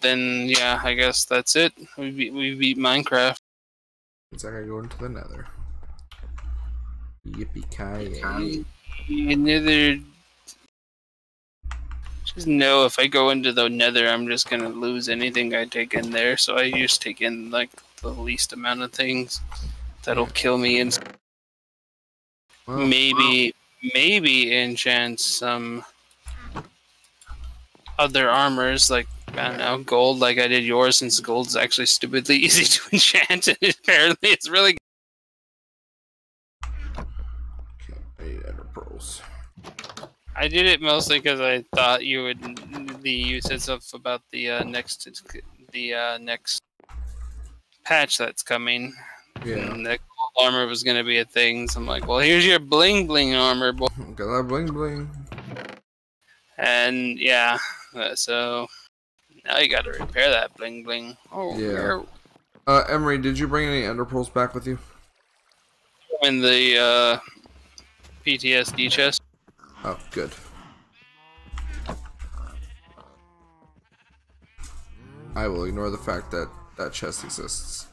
then yeah, I guess that's it. We beat we beat Minecraft. Means I gotta go into the nether. Yippee ki Nether. Just know if I go into the Nether, I'm just gonna lose anything I take in there. So I just take in like the least amount of things that'll kill me, and well, maybe maybe enchant some other armors like. I don't know, gold like I did yours, since gold's actually stupidly <laughs> easy to enchant, and apparently it's really Okay, I I did it mostly because I thought you would. The you said stuff about the uh, next the uh, next patch that's coming. Yeah. And the armor was gonna be a thing. So I'm like, well, here's your bling bling armor, boy. <laughs> Got that bling bling. And yeah, uh, so now you got to repair that bling bling. Oh Yeah. Uh, Emery, did you bring any ender pearls back with you? in the uh, PTSD chest. Oh, good. I will ignore the fact that that chest exists.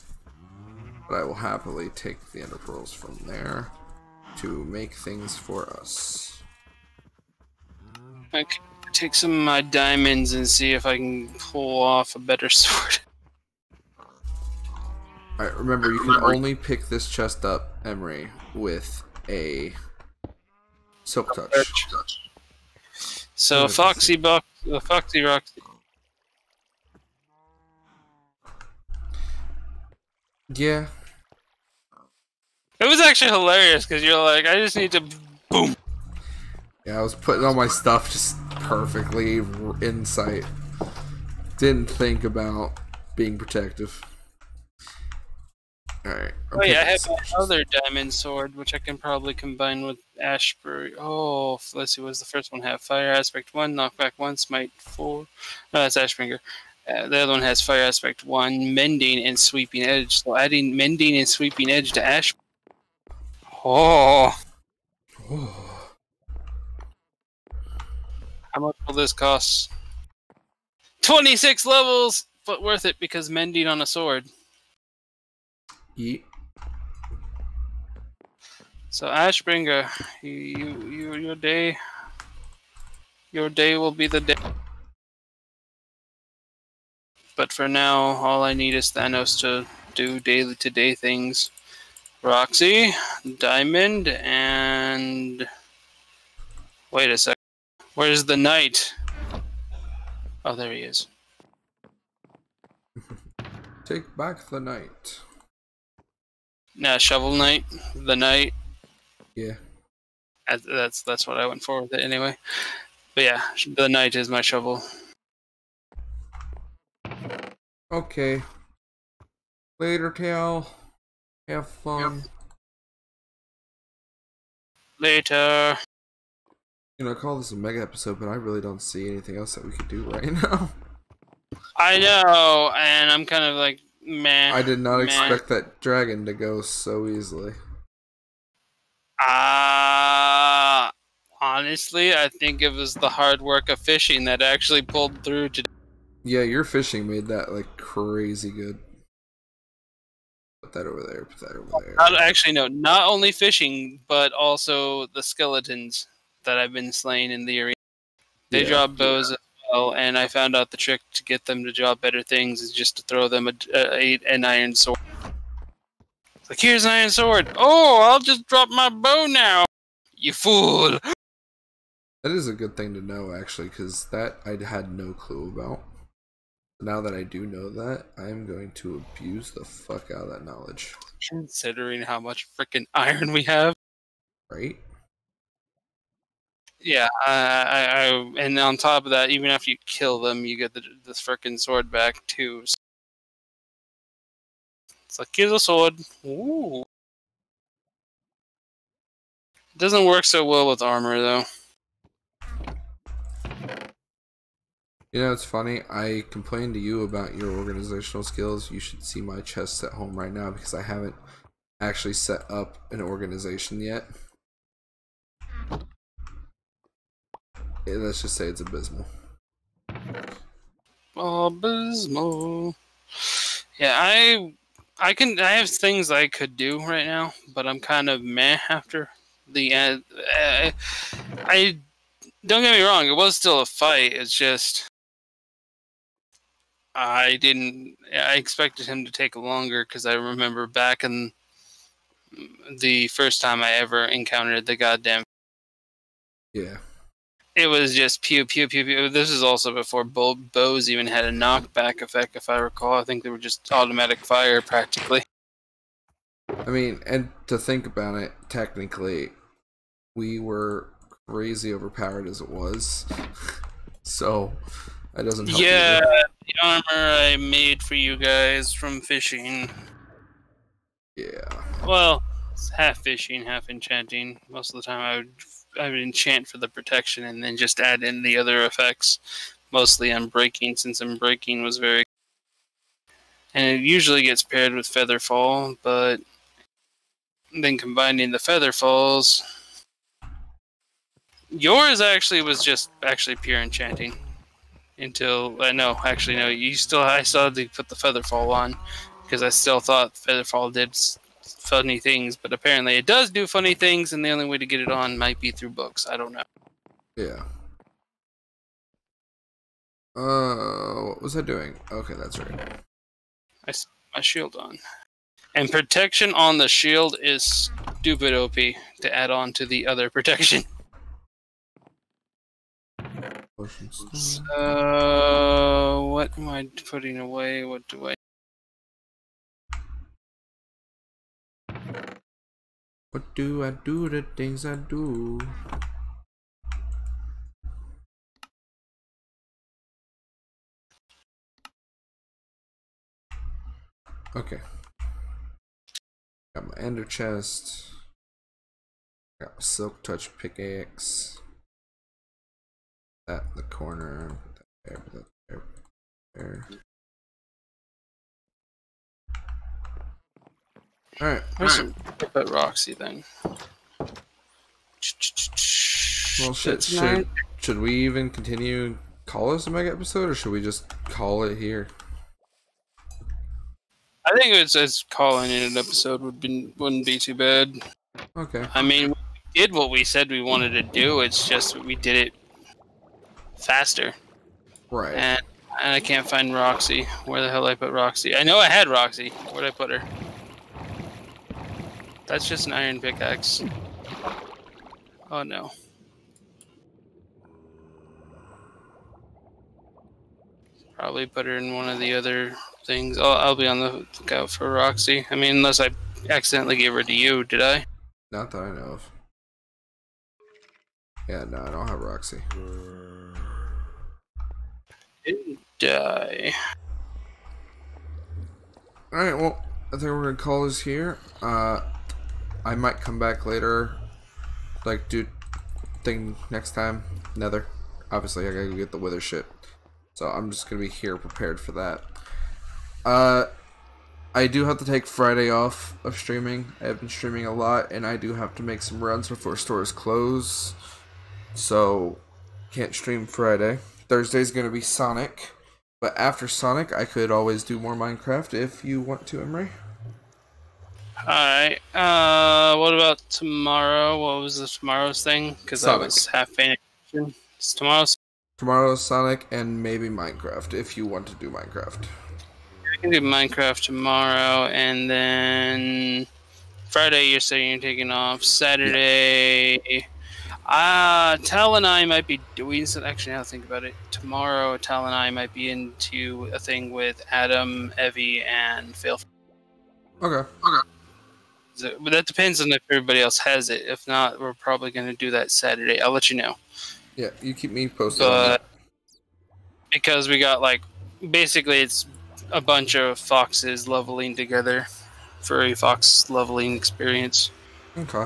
But I will happily take the ender pearls from there to make things for us. I can take some of my diamonds and see if I can pull off a better <laughs> sword. Alright, remember you can only pick this chest up, Emery, with a silk touch. So Foxy Buck, uh, Foxy Roxy. Yeah. It was actually hilarious because you're like, I just need to boom. Yeah, I was putting all my stuff just perfectly in sight. Didn't think about being protective. Alright. Oh yeah, I have my other diamond sword, which I can probably combine with Ashbury. Oh, let's see, what does the first one have? Fire aspect one, knockback one, smite four. No, that's Ashbringer. Uh, the other one has fire aspect one, mending and sweeping edge. So adding mending and sweeping edge to Ash. Oh, how much will this cost? Twenty-six levels, but worth it because mending on a sword. Yeet. So Ashbringer, you, you, you, your day, your day will be the day. But for now, all I need is Thanos to do daily to day things. Roxy, Diamond, and wait a sec. Where's the knight? Oh, there he is. <laughs> Take back the night. Nah, Shovel Knight, the knight. Yeah. That's that's, that's what I went for with it anyway. But yeah, the knight is my shovel. Okay. Later, Tal. Have fun. Later. You know, I call this a mega episode, but I really don't see anything else that we could do right <laughs> now. I know, and I'm kind of like, meh. I did not meh. expect that dragon to go so easily. Uh, honestly, I think it was the hard work of fishing that actually pulled through today. Yeah, your fishing made that like crazy good. Put that over there. Put that over there. Not, actually, no, not only fishing, but also the skeletons that I've been slaying in the arena. They Yeah. drop bows as well, and I found out the trick to get them to drop better things is just to throw them a, a, an iron sword. Like, here's an iron sword. Oh, I'll just drop my bow now. You fool. That is a good thing to know, actually, because that I had no clue about. Now that I do know that, I am going to abuse the fuck out of that knowledge. Considering how much freaking iron we have. Right? Yeah, I, I, and on top of that, even after you kill them, you get the the sword back too. So it's like here's a sword. Ooh. It Doesn't work so well with armor though. You know, it's funny. I complained to you about your organizational skills. You should see my chest at home right now because I haven't actually set up an organization yet. Yeah, let's just say it's abysmal. Abysmal. Yeah, I I can I have things I could do right now, but I'm kind of meh after the end. Uh, I don't get me wrong, it was still a fight. It's just I didn't. I expected him to take longer because I remember back in the first time I ever encountered the goddamn Yeah. It was just pew pew pew pew. This is also before bow, bows even had a knockback effect, if I recall. I think they were just automatic fire practically. I mean, and to think about it, technically, we were crazy overpowered as it was. <laughs> so, that doesn't help. Yeah, either. the armor I made for you guys from fishing. Yeah. Well, it's half fishing, half enchanting. Most of the time, I would I would enchant for the protection and then just add in the other effects. Mostly Unbreaking, since Unbreaking was very. And it usually gets paired with feather fall, but then combining the feather falls. Yours actually was just actually pure enchanting. Until uh, no, actually no, you still I still had to put the feather fall on because I still thought Featherfall did funny things, but apparently it does do funny things, and the only way to get it on might be through books. I don't know. Yeah. Uh, what was I doing? Okay, that's right. I s- my shield on, and protection on the shield is stupid OP to add on to the other <laughs> protection. So what am I putting away? What do I? What do I do? The things I do. Okay. Got my ender chest. Got my silk touch pickaxe. That in the corner. There. There. There. Alright. Where's some put Roxy then? Well, shit. Should, should we even continue call this a mega episode, or should we just call it here? I think it's as calling it an episode would be wouldn't be too bad. Okay. I mean, we did what we said we wanted to do. It's just we did it faster, Right. and, and I can't find Roxy. Where the hell did I put Roxy? I know I had Roxy. Where'd I put her? That's just an iron pickaxe. Oh no. Probably put her in one of the other things. I'll, I'll be on the lookout for Roxy. I mean, unless I accidentally gave her to you, did I? Not that I know of. Yeah, no, I don't have Roxy. Didn't die. Alright, well, I think we're gonna call this here. Uh, I might come back later, like, do thing next time. Nether. Obviously, I gotta go get the wither shit. So I'm just gonna be here prepared for that. Uh, I do have to take Friday off of streaming. I have been streaming a lot, and I do have to make some runs before stores close. So, can't stream Friday. Thursday's gonna be Sonic, but after Sonic, I could always do more Minecraft if you want to, Emery. Alright. Uh, what about tomorrow? What was the tomorrow's thing? Because I was half paying attention. It's tomorrow's. Tomorrow's Sonic and maybe Minecraft if you want to do Minecraft. I can do Minecraft tomorrow, and then Friday you're saying you're taking off. Saturday, uh, Tal and I might be doing some. Actually, now I think about it, tomorrow Tal and I might be into a thing with Adam, Evie, and Phil. Okay. So- But that depends on if everybody else has it. If not, we're probably going to do that Saturday. I'll let you know. Yeah, you keep me posted. But because we got like basically it's a bunch of foxes leveling together for a fox leveling experience. Okay.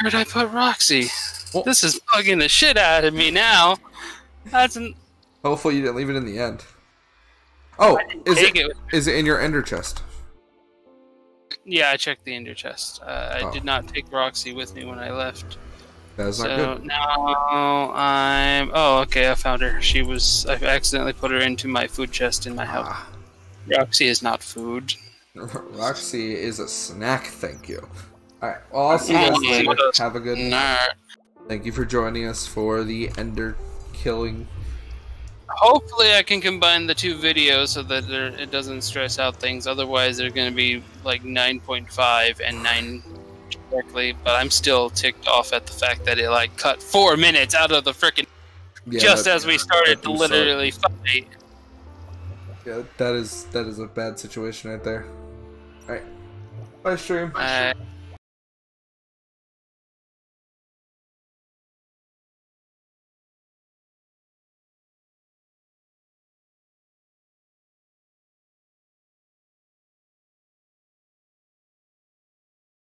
Where'd I put Roxy? Well- This is bugging the shit out of me now. That's an Hopefully you didn't leave it in the end. Oh, is it it. is it in your ender chest? Yeah, I checked the ender chest. Uh, I Oh. did not take Roxy with me when I left. That is not so good. now I'm. Oh, okay. I found her. She was. I accidentally put her into my food chest in my house. Ah, Roxy is not food. <laughs> Roxy is a snack, thank you. Alright, well I'll see you guys later. <laughs> Have a good night. Thank you for joining us for the ender killing. Hopefully, I can combine the two videos so that there, it doesn't stress out things. Otherwise, they're going to be like 9.5 and 9 directly. But I'm still ticked off at the fact that it like cut four minutes out of the freaking Yeah, just as we started to literally fight. Yeah, that is that is a bad situation right there. Alright. Bye stream. Uh,